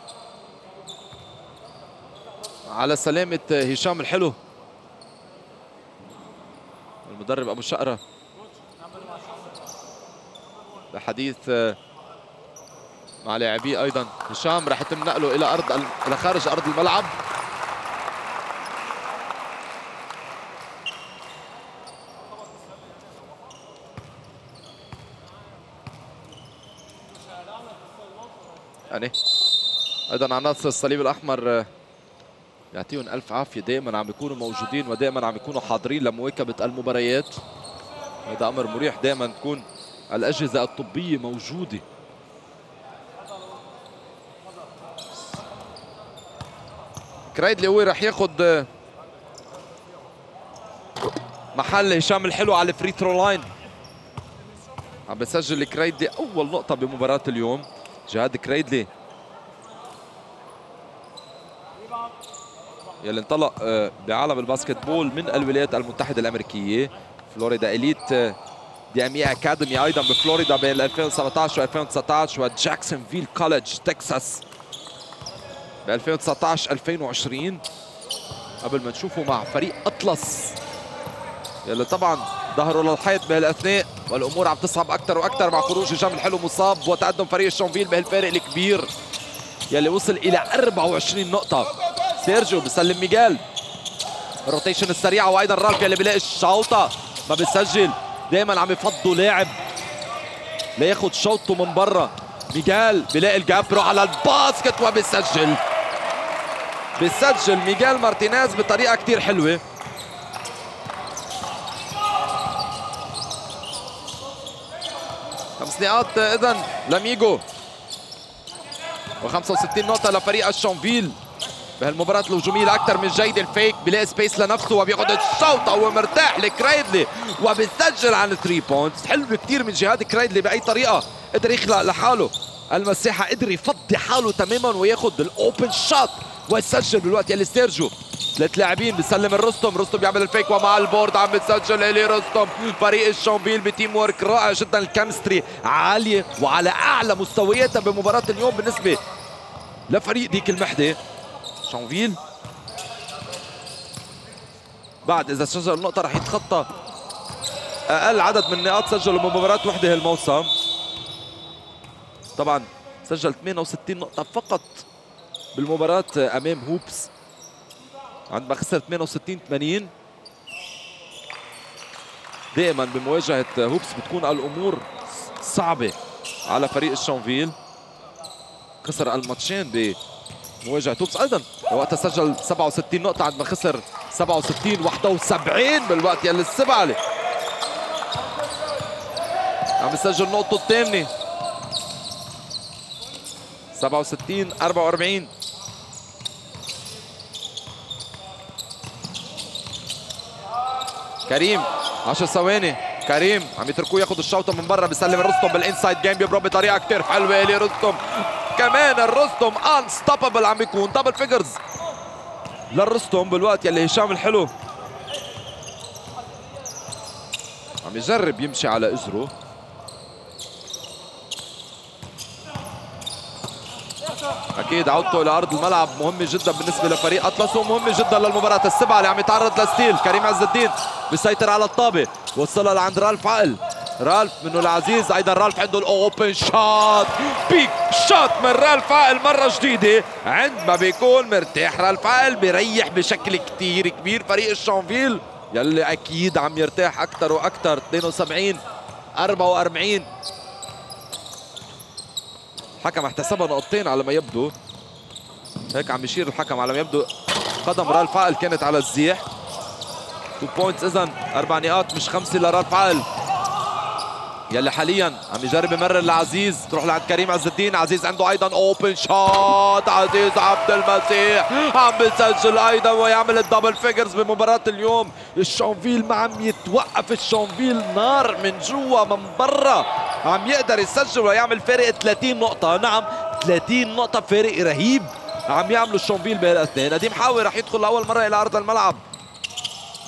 على سلامة هشام الحلو. المدرب أبو شقرة بحديث مع لاعبيه أيضا. هشام رح يتم نقله إلى أرض إلى خارج أرض الملعب. يعني أيضا عناصر الصليب الأحمر. يعطيهم ألف عافية. دائما عم بيكونوا موجودين ودائما عم بيكونوا حاضرين لمواكبة المباريات. هذا أمر مريح. دائما تكون الأجهزة الطبية موجودة. كرايدلي هو رح ياخذ محل هشام الحلو على ال free throw line عم بسجل كرايدلي أول نقطه بمباراة اليوم. جهاد كريدلي يلي انطلق بعالم ال basketball من الولايات المتحدة الأمريكية فلوريدا Elite DME Academy أيضا بفلوريدا بين 2017 و 2019 و Jacksonville College تكساس. ب 2019 2020 قبل ما نشوفه مع فريق أطلس يلي طبعا ظهروا للحيط بهالاثناء والأمور عم تصعب أكثر وأكثر مع خروج هشام الحلو مصاب وتقدم فريق شونفيل بهالفارق الكبير يلي وصل إلى 24 نقطة. سيرجيو بيسلم ميغال ال rotation السريعه وأيضا رالف يلي بيلاقي الشوطة. ما بيسجل. دائما عم يفضوا لاعب لياخذ شوطه من برا. ميغال بيلاقي ال gap بيروح على ال basket وبيسجل. بيسجل ميغال مارتينيز بطريقة كثير حلوة. خمس نقاط اذا لاميجو و65 نقطة لفريق الشونفيل. بهالمباراة الهجومية الأكثر من جيدة ال fake بيلاقي space لنفسه وبياخذ الشوطة وهو مرتاح لكريدلي وبيسجل عن 3 points حلو كثير من جهاد كريدلي بأي طريقة قدر يخلق لحاله. المساحة قدر يفضي حاله تماما وياخذ ال open shot ويسجل بالوقت يلي سيرجو ثلاث لاعبين بيسلم الرستم رستم بيعمل ال fake ومع ال board عم بتسجل إلي رستم. فريق الشانفيل ب teamwork رائع جدا ال chemistry عالية وعلى أعلى مستوياتها بمباراة اليوم بالنسبة لفريق ديك المحدي. شانفيل. بعد إذا سجل النقطة رح يتخطى أقل عدد من النقاط سجلوا بمباراه وحدة هالموسم. طبعا سجل 68 نقطة فقط بالمباراة أمام هوبس. عندما خسر 68 80 دائما بمواجهة هوبس بتكون الأمور صعبة على فريق الشانفيل. خسر الماتشين بمواجهه هوبس أيضا. وقتها سجل 67 نقطة عندما خسر 67 71 بالوقت يلي السبعة عم يسجل نقطته الثامنه 67 44 كريم 10 ثواني. كريم عم يتركوه ياخذ الشوطة من برا بيسلم الرستم بالإنسايد جيم بيضرب بطريقة كثير حلوة الي رستم كمان الرستم unstoppable عم بيكون double figures لإيلي رستم بالوقت يلي هشام الحلو. عم يجرب يمشي على اجره أكيد عودته إلى ارض الملعب. مهمه جدا بالنسبة لفريق اطلس ومهمه جدا للمباراة السبعة اللي عم يتعرض ل steal. كريم عز الدين بيسيطر على الطابة. وصلها لعند رالف عقل. رالف منه لعزيز أيضا رالف عنده ال open shot. big shot من رالف عقل مرة جديدة. عندما بيكون مرتاح رالف عقل بيريح بشكل كتير كبير. فريق الشانفيل يلي أكيد عم يرتاح أكثر وأكثر 72 44 الحكم احتسبها نقطتين على ما يبدو. هيك عم يشير الحكم على ما يبدو. قدم رالف عقل كانت على الزيح. 2 points اذا أربع نقاط مش خمسة لرالف عقل يلي حاليا. عم يجرب يمرر لعزيز تروح لعند كريم عز الدين. عزيز عنده أيضا open shot عزيز عبد المسيح. عم بيسجل أيضا ويعمل ال double figures بمباراة اليوم. الشونفيل ما عم يتوقف. الشونفيل نار من جوا من برا. عم يقدر يسجل ويعمل فارق 30 نقطة. نعم 30 نقطة. فارق رهيب. عم يعملوا الشونفيل بهالاثنين. نديم حاوي رح يدخل لأول مرة إلى أرض الملعب.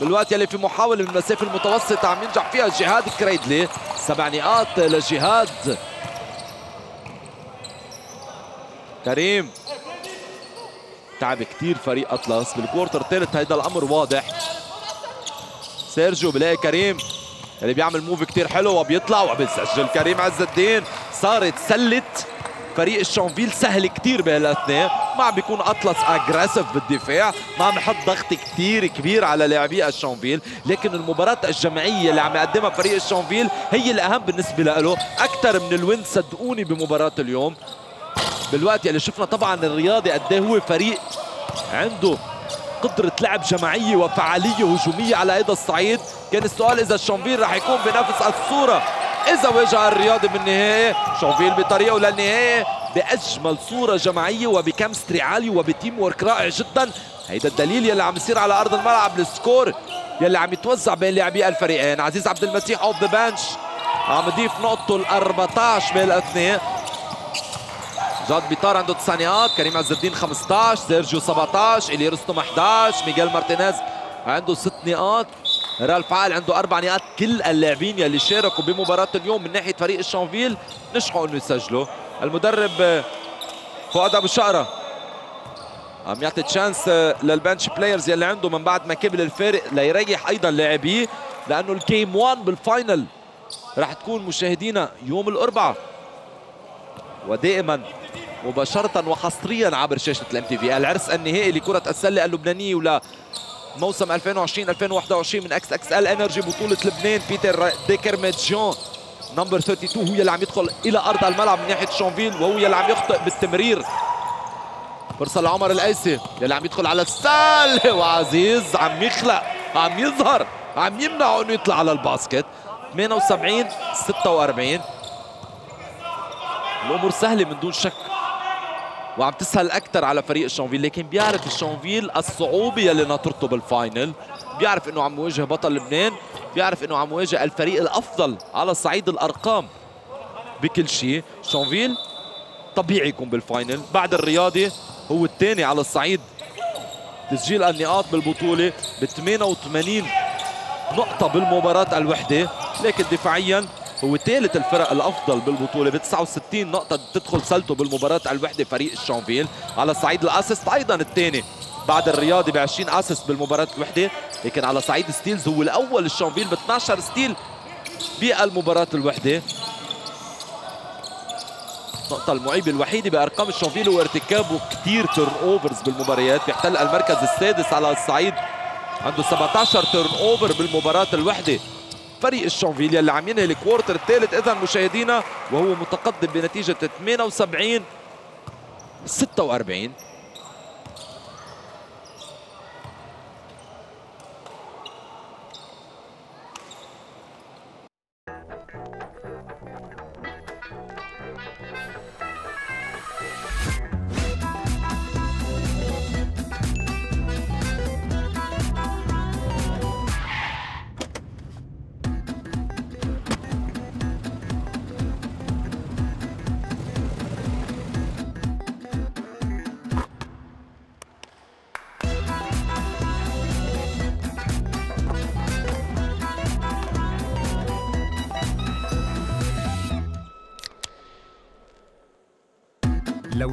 بالوقت يلي في محاولة من المسافة المتوسطة عم ينجح فيها جهاد كريدلي. سبع نقاط لجهاد. كريم. تعب كتير فريق أطلس. بال quarter الثالث هيدا الأمر واضح. سيرجيو بلاقي كريم. اللي بيعمل move كتير حلو وبيطلع وبيسجل. كريم عز الدين. صارت سلة فريق الشونفيل سهل كتير بهالاثناء ما عم بيكون أطلس aggressive بالدفاع. ما عم يحط ضغط كتير كبير على لاعبي الشونفيل لكن المباراة الجماعية اللي عم يقدمها فريق الشونفيل هي الأهم بالنسبة له. أكثر من ال win صدقوني بمباراة اليوم. بالوقت يلي شفنا طبعا الرياضي قد إيه هو فريق عنده قدرة لعب جماعية وفعالية هجومية على هذا الصعيد. كان السؤال إذا الشونفيل رح يكون بنفس الصورة إذا واجه الرياضي بالنهاية شونفيل بطريقة للنهاية بأجمل صورة جماعية وب chemistry عالي وب teamwork رائع جدا. هيدا الدليل يلي عم يصير على أرض الملعب ال score يلي عم يتوزع بين لاعبي الفريقين. عزيز عبد المسيح off the bench عم يضيف نقطته ال 14 بالاثناء جاد بيطار عنده 9 نقاط كريم عز الدين 15 سيرجيو 17 إلي رستم 11 ميغيل مارتينيز عنده 6 نقاط. رالف عقل عنده أربع نقاط. كل اللاعبين يلي شاركوا بمباراة اليوم من ناحية فريق الشانفيل نجحوا إنه يسجلوا. المدرب فؤاد أبو شقره عم يعطي chance لل bench players يلي عنده من بعد ما كبر الفارق ليريح أيضا لاعبيه لأنه ال game 1 بال final راح تكون مشاهدينا يوم الأربعاء. ودائما مباشرة وحصريا عبر شاشة الام تي في العرس النهائي لكرة السلة اللبنانية لموسم 2020 2021 من إكس إكس إل إنرجي بطولة لبنان بيتر ديكرميتجون number 32 هو اللي عم يدخل إلى أرض الملعب من ناحية شونفيل وهو اللي عم يخطئ بالتمرير. فرصة لعمر الأيسي يلي عم يدخل على السلة وعزيز عم يخلق عم يظهر عم يمنعه إنه يطلع على ال basket. 78 46 الأمور سهلة من دون شك. وعم تسهل أكثر على فريق الشونفيل لكن بيعرف الشونفيل الصعوبة يلي ناطرته بال final. بيعرف إنه عم يواجه بطل لبنان بيعرف إنه عم يواجه الفريق الأفضل على صعيد الأرقام بكل شيء. شونفيل طبيعي يكون بال final. بعد الرياضي هو الثاني على الصعيد. تسجيل النقاط بالبطولة ب 88 نقطة بالمباراة الوحدة لكن دفاعيا هو ثالث الفرق الأفضل بالبطولة ب 69 نقطة تدخل سلته بالمباراة الوحدة فريق الشانفيل. على صعيد ال assist أيضا الثاني بعد الرياضي ب 20 assist بالمباراة الوحدة. لكن على صعيد steals هو الأول الشانفيل ب 12 steal بالمباراة الوحدة. النقطة المعيبة الوحيدة بأرقام الشانفيل هو ارتكابه كثير turnovers بالمباريات. بيحتل المركز السادس على الصعيد عنده 17 turnover بالمباراة الوحدة. فريق الشونفيل يلي عم ينهي ال quarter الثالث. اذا مشاهدينا وهو متقدم بنتيجة 78 46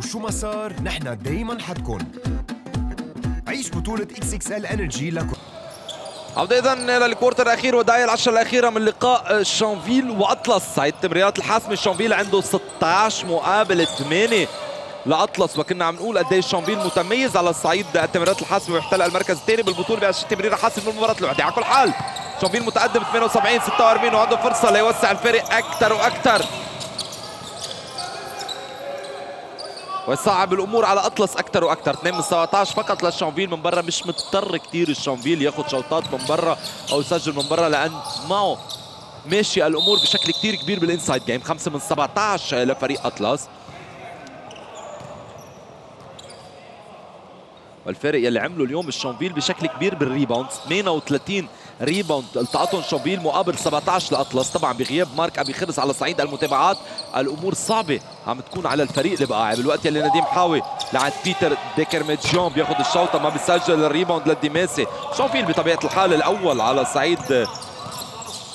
لو شو ما صار نحن دايما حدكن عيش بطولة X XL Energy لكم. عودة إذا لل quarter الأخير ودقائق العشرة الأخيرة من لقاء شانفيل وأطلس. هاي التمريرات الحاسمة شانفيل عنده 16 مقابل 8 لأطلس. وكنا عم نقول قد إيش شانفيل متميز على الصعيد التمريرات الحاسمة ويحتل المركز الثاني بالبطولة بهالشي تمريرة حاسمة في المباراة الوحدة. على كل حال شانفيل متقدم 78 46 وعنده فرصة ليوسع الفارق أكثر وأكثر. ويصعب الأمور على أطلس أكثر وأكثر 2 من 17 فقط للشانفيل من برا. مش مضطر كثير الشانفيل ياخذ shot ات من برا أو يسجل من برا لأن معه ماشي الأمور بشكل كثير كبير بال inside game 5 من 17 لفريق أطلس. والفارق يلي عمله اليوم الشانفيل بشكل كبير بال rebound 38 rebound التقطهم شانفيل مقابل 17 لأطلس. طبعا بغياب مارك أبي خرس على صعيد المتابعات. الأمور صعبة عم تكون على الفريق اللي بقى. بالوقت اللي نديم حاوي لعند بيتر ديكرمنجيان بياخذ ال shot ما بيسجل ال rebound للدماسي شانفيل بطبيعة الحال الأول على صعيد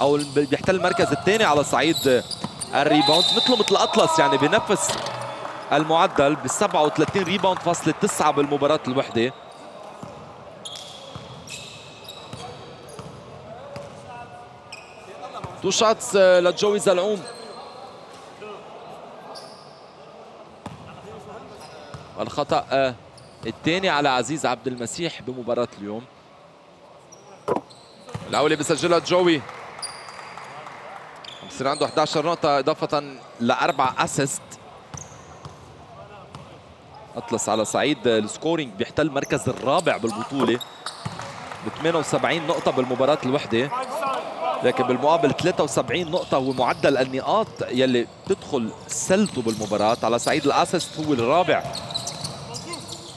أو بيحتل المركز الثاني على صعيد ال rebound. مثله مثل أطلس يعني بنفس المعدل ب 37 rebound فاصلة 9 بالمباراة الوحدة. two shots لجوي زلعوم الخطأ الثاني على عزيز عبد المسيح بمباراة اليوم. الأولى بسجلها جوي بصير عنده 11 نقطة إضافة لأربع assist أطلس على صعيد ال scoring بيحتل المركز الرابع بالبطولة. ب 78 نقطة بالمباراة الوحدة. لكن بالمقابل 73 نقطة هو معدل النقاط يلي بتدخل سلته بالمباراة على صعيد ال assist هو الرابع.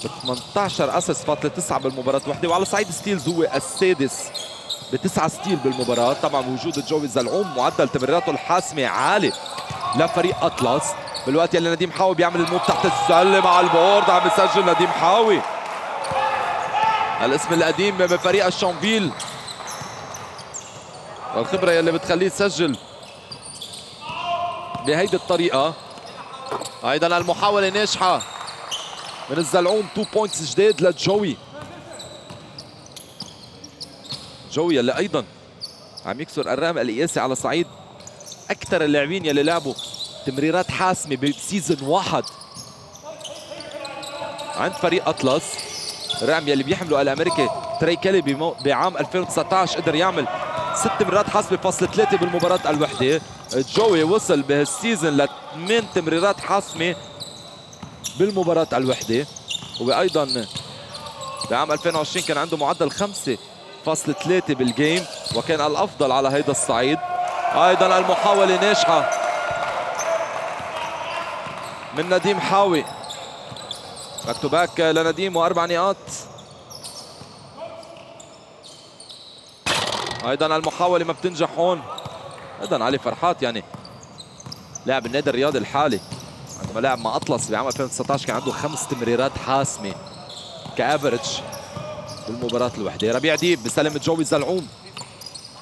ب 18 assist فاصلة 9 بالمباراة الوحدة وعلى صعيد steals هو السادس بتسعة steal بالمباراة. طبعا بوجود جوي زلعوم معدل تمريراته الحاسمة عالي لفريق أطلس. بالوقت يلي نديم حاوي بيعمل ال move تحت السلة مع ال board عم يسجل نديم حاوي. الاسم القديم بفريق الشانفيل. والخبرة يلي بتخليه يسجل بهيدي الطريقة. أيضا المحاولة ناجحة من الزلعوم. 2 points جداد لجوي. جوي يلي أيضا عم يكسر الرقم القياسي على صعيد أكثر اللاعبين يلي لعبوا تمريرات حاسمة ب season واحد عند فريق أطلس. الرقم يلي بيحمله الأمريكي تري كيلي بعام 2019 قدر يعمل ست تمريرات حاسمة فاصلة ثلاثة بالمباراة الوحدة. جوي وصل بهال season لثمان تمريرات حاسمة بالمباراة الوحدة. وأيضا بعام 2020 كان عنده معدل خمسة فاصلة ثلاثة بال game وكان الأفضل على هيدا الصعيد. أيضا المحاولة ناجحة من نديم حاوي. back to back لنديم وأربع نقاط. أيضا المحاولة ما بتنجح هون. أيضا علي فرحات يعني. لاعب النادي الرياضي الحالي. عندما لعب مع أطلس بعام 2019 كان عنده خمس تمريرات حاسمة. ك average بالمباراة الوحدة. ربيع ديب بسلم جوي زلعوم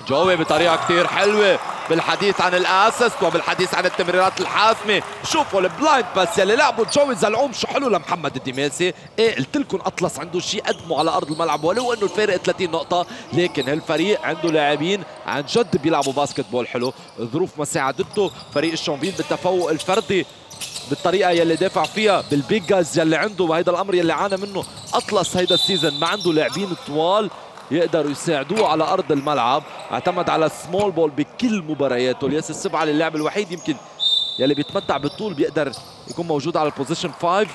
جوي بطريقة كثير حلوة بالحديث عن ال assist وبالحديث عن التمريرات الحاسمة. شوفوا ال blind pass يلي لعبوا جوي زلعوم شو حلو لمحمد الدماسي. إيه قلت لكم أطلس عنده شيء قدمه على أرض الملعب ولو إنه الفارق 30 نقطة لكن هالفريق عنده لاعبين عن جد بيلعبوا basketball حلو. ظروف ما ساعدته فريق الشانفيل بالتفوق الفردي بالطريقة يلي دافع فيها بال big guys يلي عنده وهيدا الأمر يلي عانى منه. أطلس هيدا ال season ما عنده لاعبين طوال يقدروا يساعدوه على أرض الملعب. اعتمد على ال small ball بكل مبارياته. الياس السبعة اللاعب الوحيد يمكن يلي بيتمتع بالطول بيقدر يكون موجود على ال position 5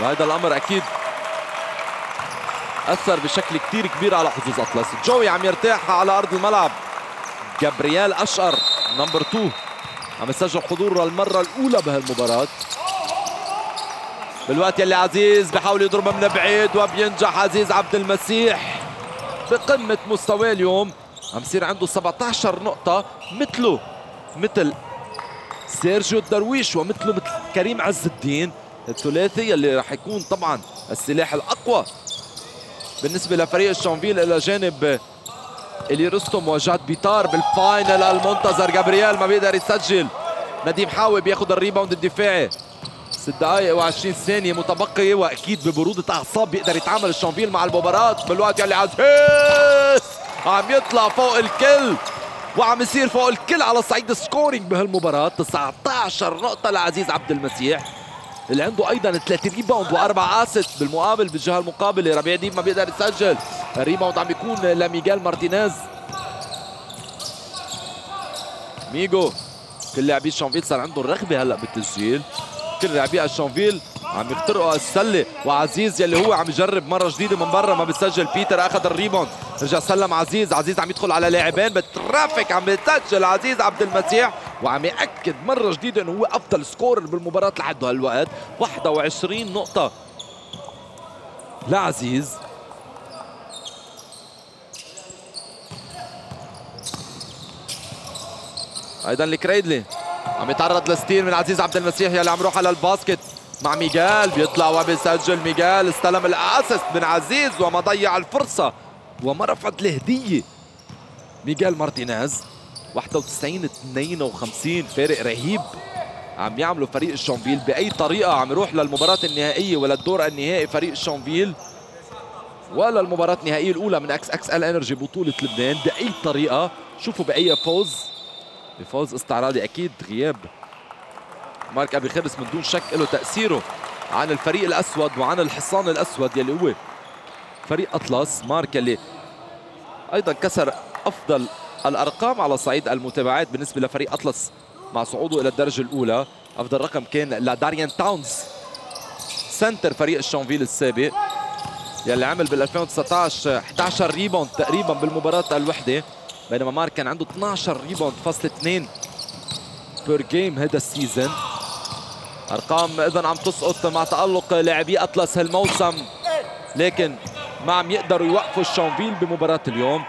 وهذا الأمر أكيد أثر بشكل كثير كبير على حظوظ أطلس. جوي عم يرتاح على أرض الملعب. جابرييل أشقر number 2 عم يسجل حضور المره الأولى بهالمباراة. بالوقت يلي عزيز بحاول يضربها من بعيد وبينجح عزيز عبد المسيح بقمة مستواه اليوم. عم يصير عنده 17 نقطة مثله مثل سيرجيو الدرويش ومثله مثل كريم عز الدين الثلاثي يلي راح يكون طبعا السلاح الأقوى بالنسبة لفريق الشانفيل إلى جانب إلي رستم وجاد بيطار بال final. المنتظر جابرييل ما بيقدر يسجل. نديم حاوي بياخذ ال rebound الدفاعي. ست دقائق و20 ثانية متبقية وأكيد ببرودة أعصاب بيقدر يتعامل الشانفيل مع المباراة. بالوقت يلي عزيز! عم يطلع فوق الكل وعم يصير فوق الكل على صعيد ال scoring بهالمباراة. 19 نقطة لعزيز عبد المسيح. اللي عنده أيضا 3 rebound وأربع assist بالمقابل بالجهة المقابلة. ربيع ديب ما بيقدر يسجل. ال rebound عم بيكون لميغال مارتينيز. ميجو كل لاعبي شانفيل صار عندهم رغبة هلأ بالتسجيل. كل لاعبي الشانفيل عم يخترقوا السلة. وعزيز يلي هو عم يجرب مرة جديدة من برا ما بيسجل بيتر أخذ الريباوند رجع سلم عزيز. عزيز عم يدخل على لاعبين بال traffic عم يسجل عزيز عبد المسيح. وعم يأكد مرة جديدة إنه هو أفضل scorer بالمباراة لحد هالوقت. 21 نقطة. لعزيز أيضا الكريدلي عم يتعرض ل steal من عزيز عبد المسيح يلي عم يروح على ال basket مع ميغال. بيطلع وبيسجل ميغال. استلم ال assist من عزيز وما ضيع الفرصة وما رفض الهدية. ميغال مارتينيز 91 52 فارق رهيب. عم يعملوا فريق الشانفيل بأي طريقة. عم يروح للمباراة النهائية وللدور النهائي فريق الشانفيل ولا المباراة النهائية الأولى من إكس إكس إل إنرجي بطولة لبنان بأي طريقة. شوفوا بأي فوز. بفوز استعراضي أكيد غياب مارك أبي خرس من دون شك له تأثيره عن الفريق الأسود وعن الحصان الأسود يلي هو فريق أطلس. مارك يلي أيضا كسر أفضل الأرقام على صعيد المتابعات بالنسبة لفريق أطلس مع صعوده إلى الدرجة الأولى. أفضل رقم كان لداريان تاونز center فريق الشانفيل السابق يلي عمل بال 2019 11 rebound تقريبا بالمباراة الوحدة بينما مارك كان عنده 12 rebound فاصل 2 per game هذا ال season أرقام اذا عم تسقط مع تألق لاعبي أطلس هالموسم لكن ما عم يقدروا يوقفوا الشونفيل بمباراة اليوم.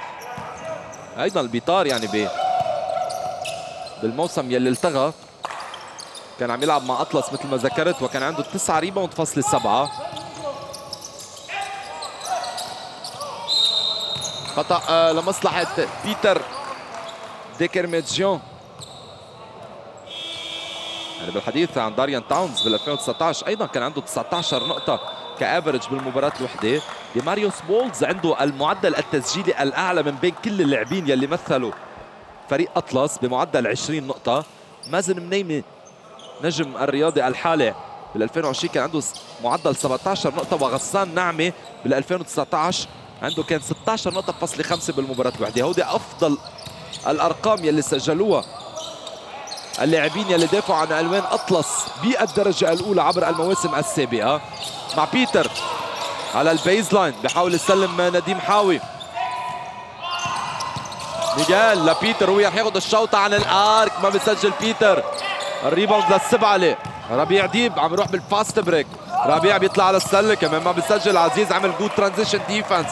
أيضا البيطار يعني ب بالموسم يلي التغى. كان عم يلعب مع أطلس مثل ما ذكرت وكان عنده 9 rebound فاصل 7 خطأ آه، لمصلحة بيتر ديكرميجيون يعني بالحديث عن داريان تاونز بال 2019 أيضا كان عنده 19 نقطة ك average بالمباراة الوحدة. دي ماريوس بولز عنده المعدل التسجيلي الأعلى من بين كل اللاعبين يلي مثلوا فريق أطلس بمعدل 20 نقطة. مازن منيمي نجم الرياضي الحالي بال 2020 كان عنده معدل 17 نقطة وغسان نعمه بال 2019 عنده كان 16 نقطة فاصلة خمسة بالمباراة الوحدة هودي أفضل الأرقام يلي سجلوها اللاعبين يلي دافعوا عن ألوان أطلس بالدرجة الأولى عبر المواسم السابقة. مع بيتر على ال baseline بحاول يسلم نديم حاوي. ميغال لبيتر هو رح ياخذ الشوطة عن ال arc ما بيسجل بيتر. ال rebound للسبعلة ربيع ديب عم يروح بال fast break. ربيع بيطلع على السله كمان ما بيسجل. عزيز عمل good transition defense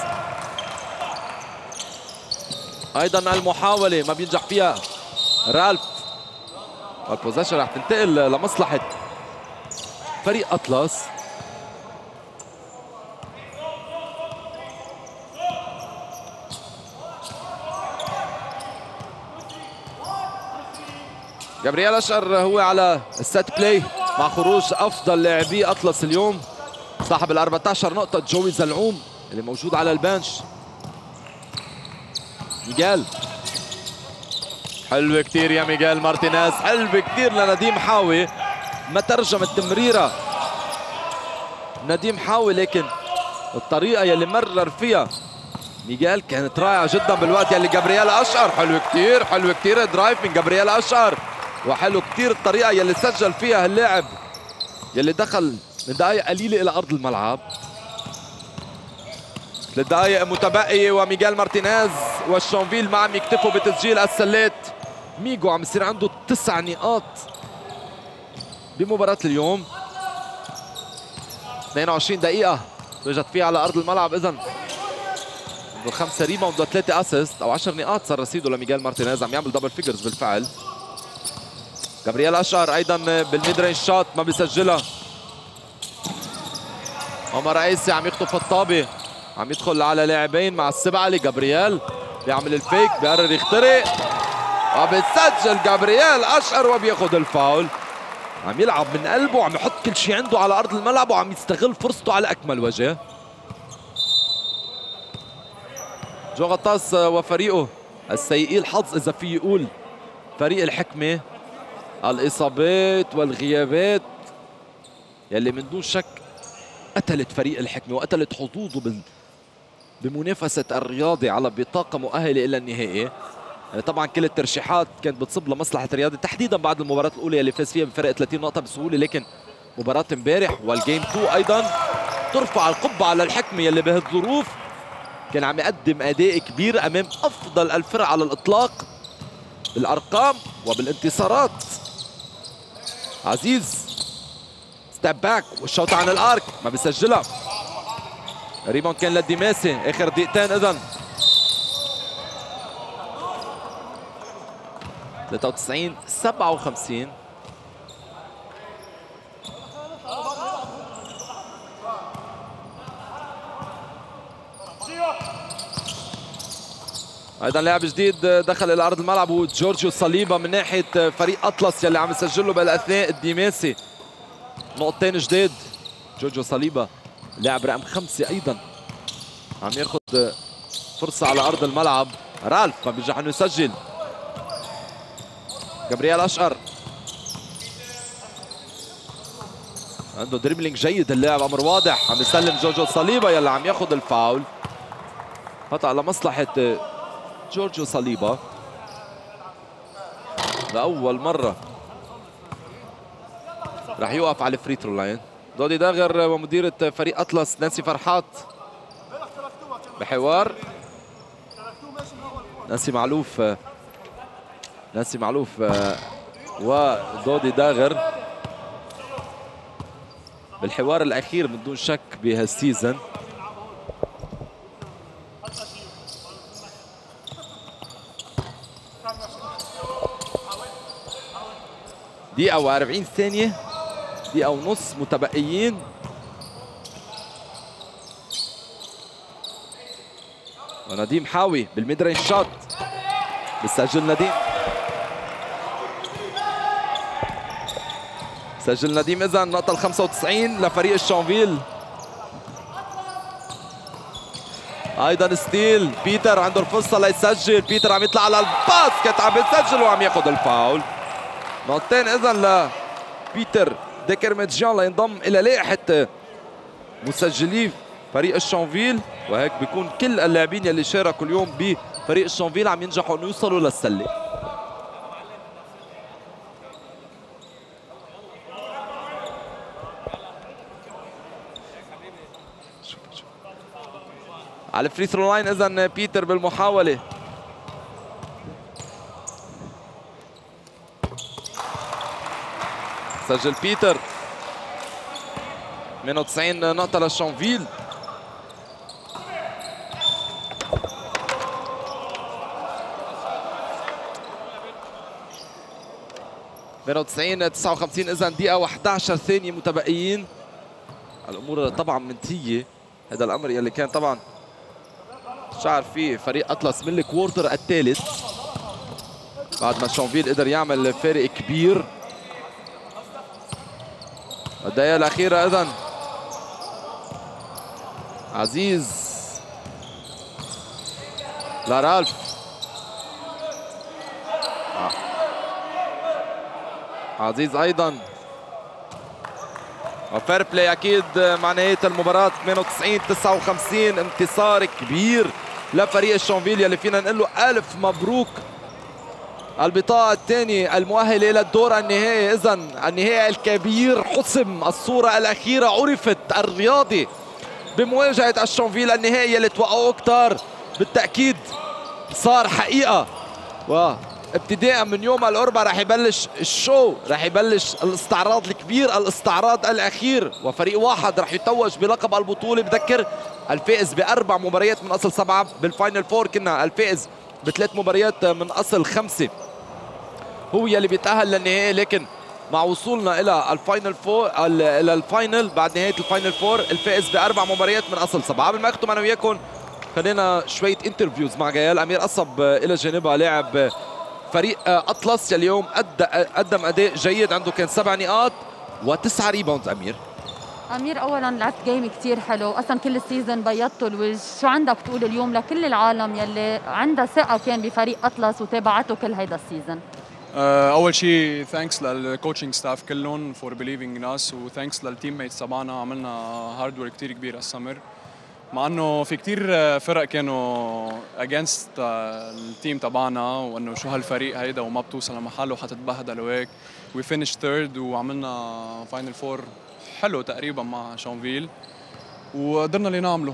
أيضا المحاولة ما بينجح فيها رالف. ال possession رح تنتقل لمصلحة فريق أطلس. جابرييل اشقر هو على ال set play مع خروج أفضل لاعبي أطلس اليوم. صاحب ال 14 نقطة جوي زلعوم اللي موجود على ال bench. ميغال. حلو كتير يا ميغال مارتينيز حلو كتير لنديم حاوي. ما ترجم التمريرة نديم حاوي لكن الطريقة يلي مرر فيها ميغال كانت رائعة جدا بالوقت يلي جابرييل أشقر حلو كتير حلو كتير drive من جابرييل أشقر وحلو كتير الطريقة يلي سجل فيها اللاعب يلي دخل من دقائق قليلة إلى أرض الملعب. للدقائق متبقية وميغال مارتينيز والشونفيل ما عم يكتفوا بتسجيل السلات. ميغو عم يصير عنده تسع نقاط بمباراة اليوم. 22 دقيقة رجعت فيها على أرض الملعب. إذا عنده خمسة rebound وثلاثة assist أو 10 نقاط صار رصيده لميغال مارتينيز. عم يعمل double figures بالفعل. جابرييل اشقر أيضا بال mid-range shot ما بيسجلها. عمر عيسي عم يخطف الطابة. عم يدخل على لاعبين مع السبعة جابرييل بيعمل ال fake بيقرر يخترق. وبيسجل جابرييل اشقر وبياخذ الفاول. عم يلعب من قلبه وعم يحط كل شيء عنده على أرض الملعب وعم يستغل فرصته على أكمل وجه. جو غطاس وفريقه السيئي الحظ إذا في يقول فريق الحكمة الإصابات والغيابات يلي من دون شك قتلت فريق الحكمة وقتلت حظوظه بال بمنافسة الرياضي على بطاقة مؤهلة إلى النهائي. طبعا كل الترشيحات كانت بتصب لمصلحة الرياضي تحديدا بعد المباراة الأولى اللي فاز فيها بفرق 30 نقطة بسهولة لكن مباراة امبارح والجيم 2 أيضا ترفع القبعه على الحكمه يلي بهالظروف كان عم يقدم أداء كبير أمام أفضل الفرق على الإطلاق بالأرقام وبالانتصارات. عزيز step back وال shot عن ال arc ما بيسجلها. rebound كان للدماسي آخر دقيقتين اذا 93 57 أيضا لاعب جديد دخل إلى أرض الملعب هو جورجيو صليبا من ناحية فريق أطلس يلي عم يسجله بالأثناء الديماسي نقطتين جداد جورجيو صليبا. لاعب رقم خمسة أيضا. عم ياخذ فرصة على أرض الملعب. رالف ما بينجح إنه يسجل. جابرييل أشقر. عنده dribbling جيد اللاعب أمر واضح. عم يسلم جورجو صليبا يلي عم ياخذ الفاول. خطا لمصلحة جورجيو صليبا. لأول مرة. راح يوقف على ال free throw line دودي داغر ومديرة فريق أطلس نانسي فرحات بحوار. نانسي معلوف نانسي معلوف ودودي داغر بالحوار الأخير من دون شك بهالسيزون دقيقة و40 ثانية. دقيقة ونص متبقيين. ونديم حاوي بال mid-range shot. بيسجل نديم سجل نديم اذا النقطة ال 95 لفريق الشانفيل أيضا steal بيتر عنده الفرصة ليسجل. بيتر عم يطلع على ال basket عم يسجل وعم ياخذ الفاول. نقطتين اذا لبيتر. ديكرمتجان لينضم إلى لائحه مسجلي فريق الشانفيل وهيك بيكون كل اللاعبين يلي شاركوا اليوم بفريق الشانفيل عم ينجحوا انه يوصلوا للسله على ال free throw line اذا بيتر بالمحاوله سجل بيتر. 98 نقطة للشانفيل من 90 59 اذا دقيقة و11 ثانية متبقيين. الأمور طبعا منتهية. هذا الأمر يلي كان طبعا شعر فيه فريق أطلس من ال quarter الثالث. بعد ما شانفيل قدر يعمل فارق كبير. الدقيقة الأخيرة إذن. عزيز. لارالف عزيز أيضا. و fair play أكيد مع نهاية المباراة. 98 59 انتصار كبير لفريق الشونفيل يلي فينا نقول له ألف مبروك. البطاقة الثانية المؤهلة إلى الدور النهائي. إذا النهائي الكبير حسم الصورة الأخيرة عرفت الرياضي بمواجهة الشونفيل النهائي اللي توقعوه كتار بالتأكيد صار حقيقة وابتداء من يوم الأربعاء رح يبلش ال show رح يبلش الاستعراض الكبير الاستعراض الأخير. وفريق واحد رح يتوج بلقب البطولة. بذكر الفائز بأربع مباريات من أصل سبعة بال final four كنا الفائز بثلاث مباريات من أصل خمسة. هو يلي بيتأهل للنهائي لكن مع وصولنا إلى ال final four إلى ال final بعد نهاية ال final four الفائز بأربع مباريات من أصل سبعة. قبل ما اختم أنا وياكم خلينا شوية interviews مع جيال أمير قصب إلى جانبها لاعب فريق آه، أطلس اليوم قدم أداء جيد. عنده كان سبع نقاط وتسعة rebound أمير. أمير اولا لعبت game كثير حلو. أصلا كل ال season بيضتوا الوجه شو عندك تقول اليوم لكل العالم يلي عندها ثقة كان بفريق أطلس وتابعته كل هيدا ال season آه، أول شيء thanks لل coaching staff كلهم for believing in us و thanks لل teammates تبعنا عملنا hard work كثير كبير هالسمر مع إنه في كثير فرق كانوا against ال team تبعنا وإنه شو هالفريق هيدا وما بتوصل لمحل وحتتبهدل وهيك. we finished third وعملنا final four حلو تقريبا مع شونفيل وقدرنا اللي نعمله.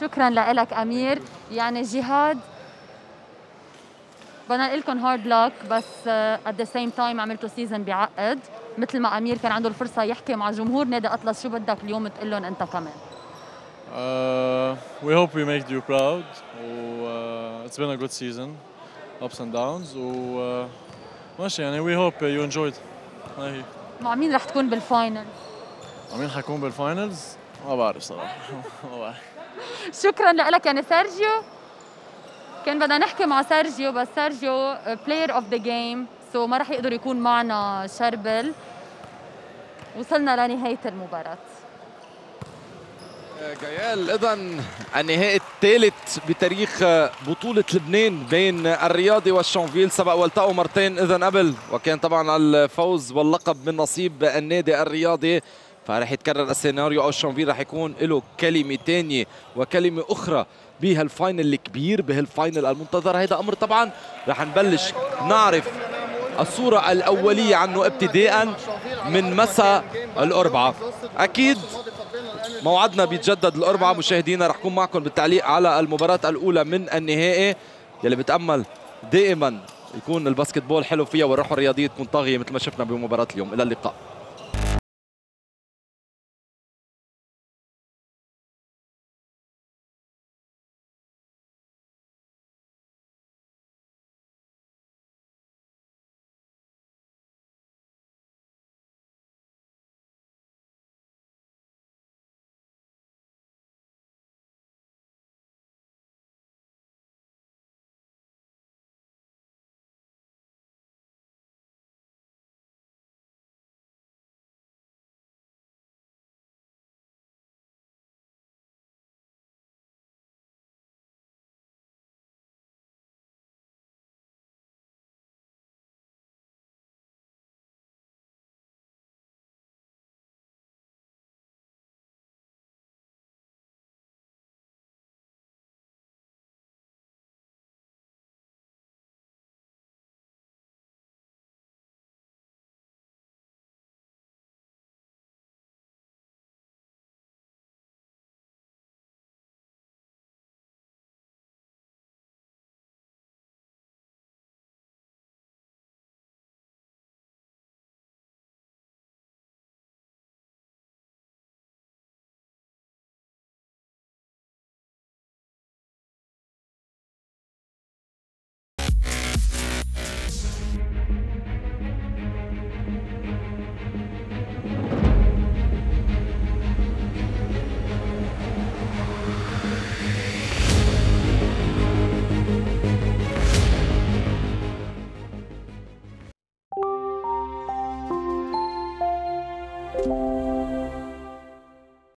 شكرا لك أمير. يعني جهاد بدنا نقول لكم hard luck بس at the same time عملتوا season بيعقد مثل ما أمير كان عنده الفرصة يحكي مع جمهور نادي أطلس شو بدك اليوم تقول لهم أنت كمان we hope we make you proud. Uh, it's been a good season, ups and downs. و uh, ماشي يعني hope you enjoyed. هاي هي. مع مين رح تكون بال final مين حيكون بال finals؟ ما بعرف صراحة. ما بعرف. شكرا لك يعني سيرجيو كان بدنا نحكي مع سيرجيو بس سيرجيو player of the game so ما رح يقدر يكون معنا شربل. وصلنا لنهاية المباراة. جيال اذا النهائي الثالث بتاريخ بطولة لبنان بين الرياضي والشونفيل سبق والتقوا مرتين اذا قبل وكان طبعا الفوز واللقب من نصيب النادي الرياضي. فرح يتكرر السيناريو أو الشونفيل رح يكون له كلمة ثانية وكلمة أخرى. بهال final الكبير بهال final المنتظر هيدا أمر طبعا. رح نبلش نعرف الصورة الأولية عنه ابتداء من مساء الأربعة أكيد موعدنا بيتجدد الأربعة مشاهدينا رح كون معكم بالتعليق على المباراة الأولى من النهائي يلي بتأمل دائما يكون الباسكتبول حلو فيها والروح الرياضية تكون طاغية مثل ما شفنا بمباراة اليوم. إلى اللقاء.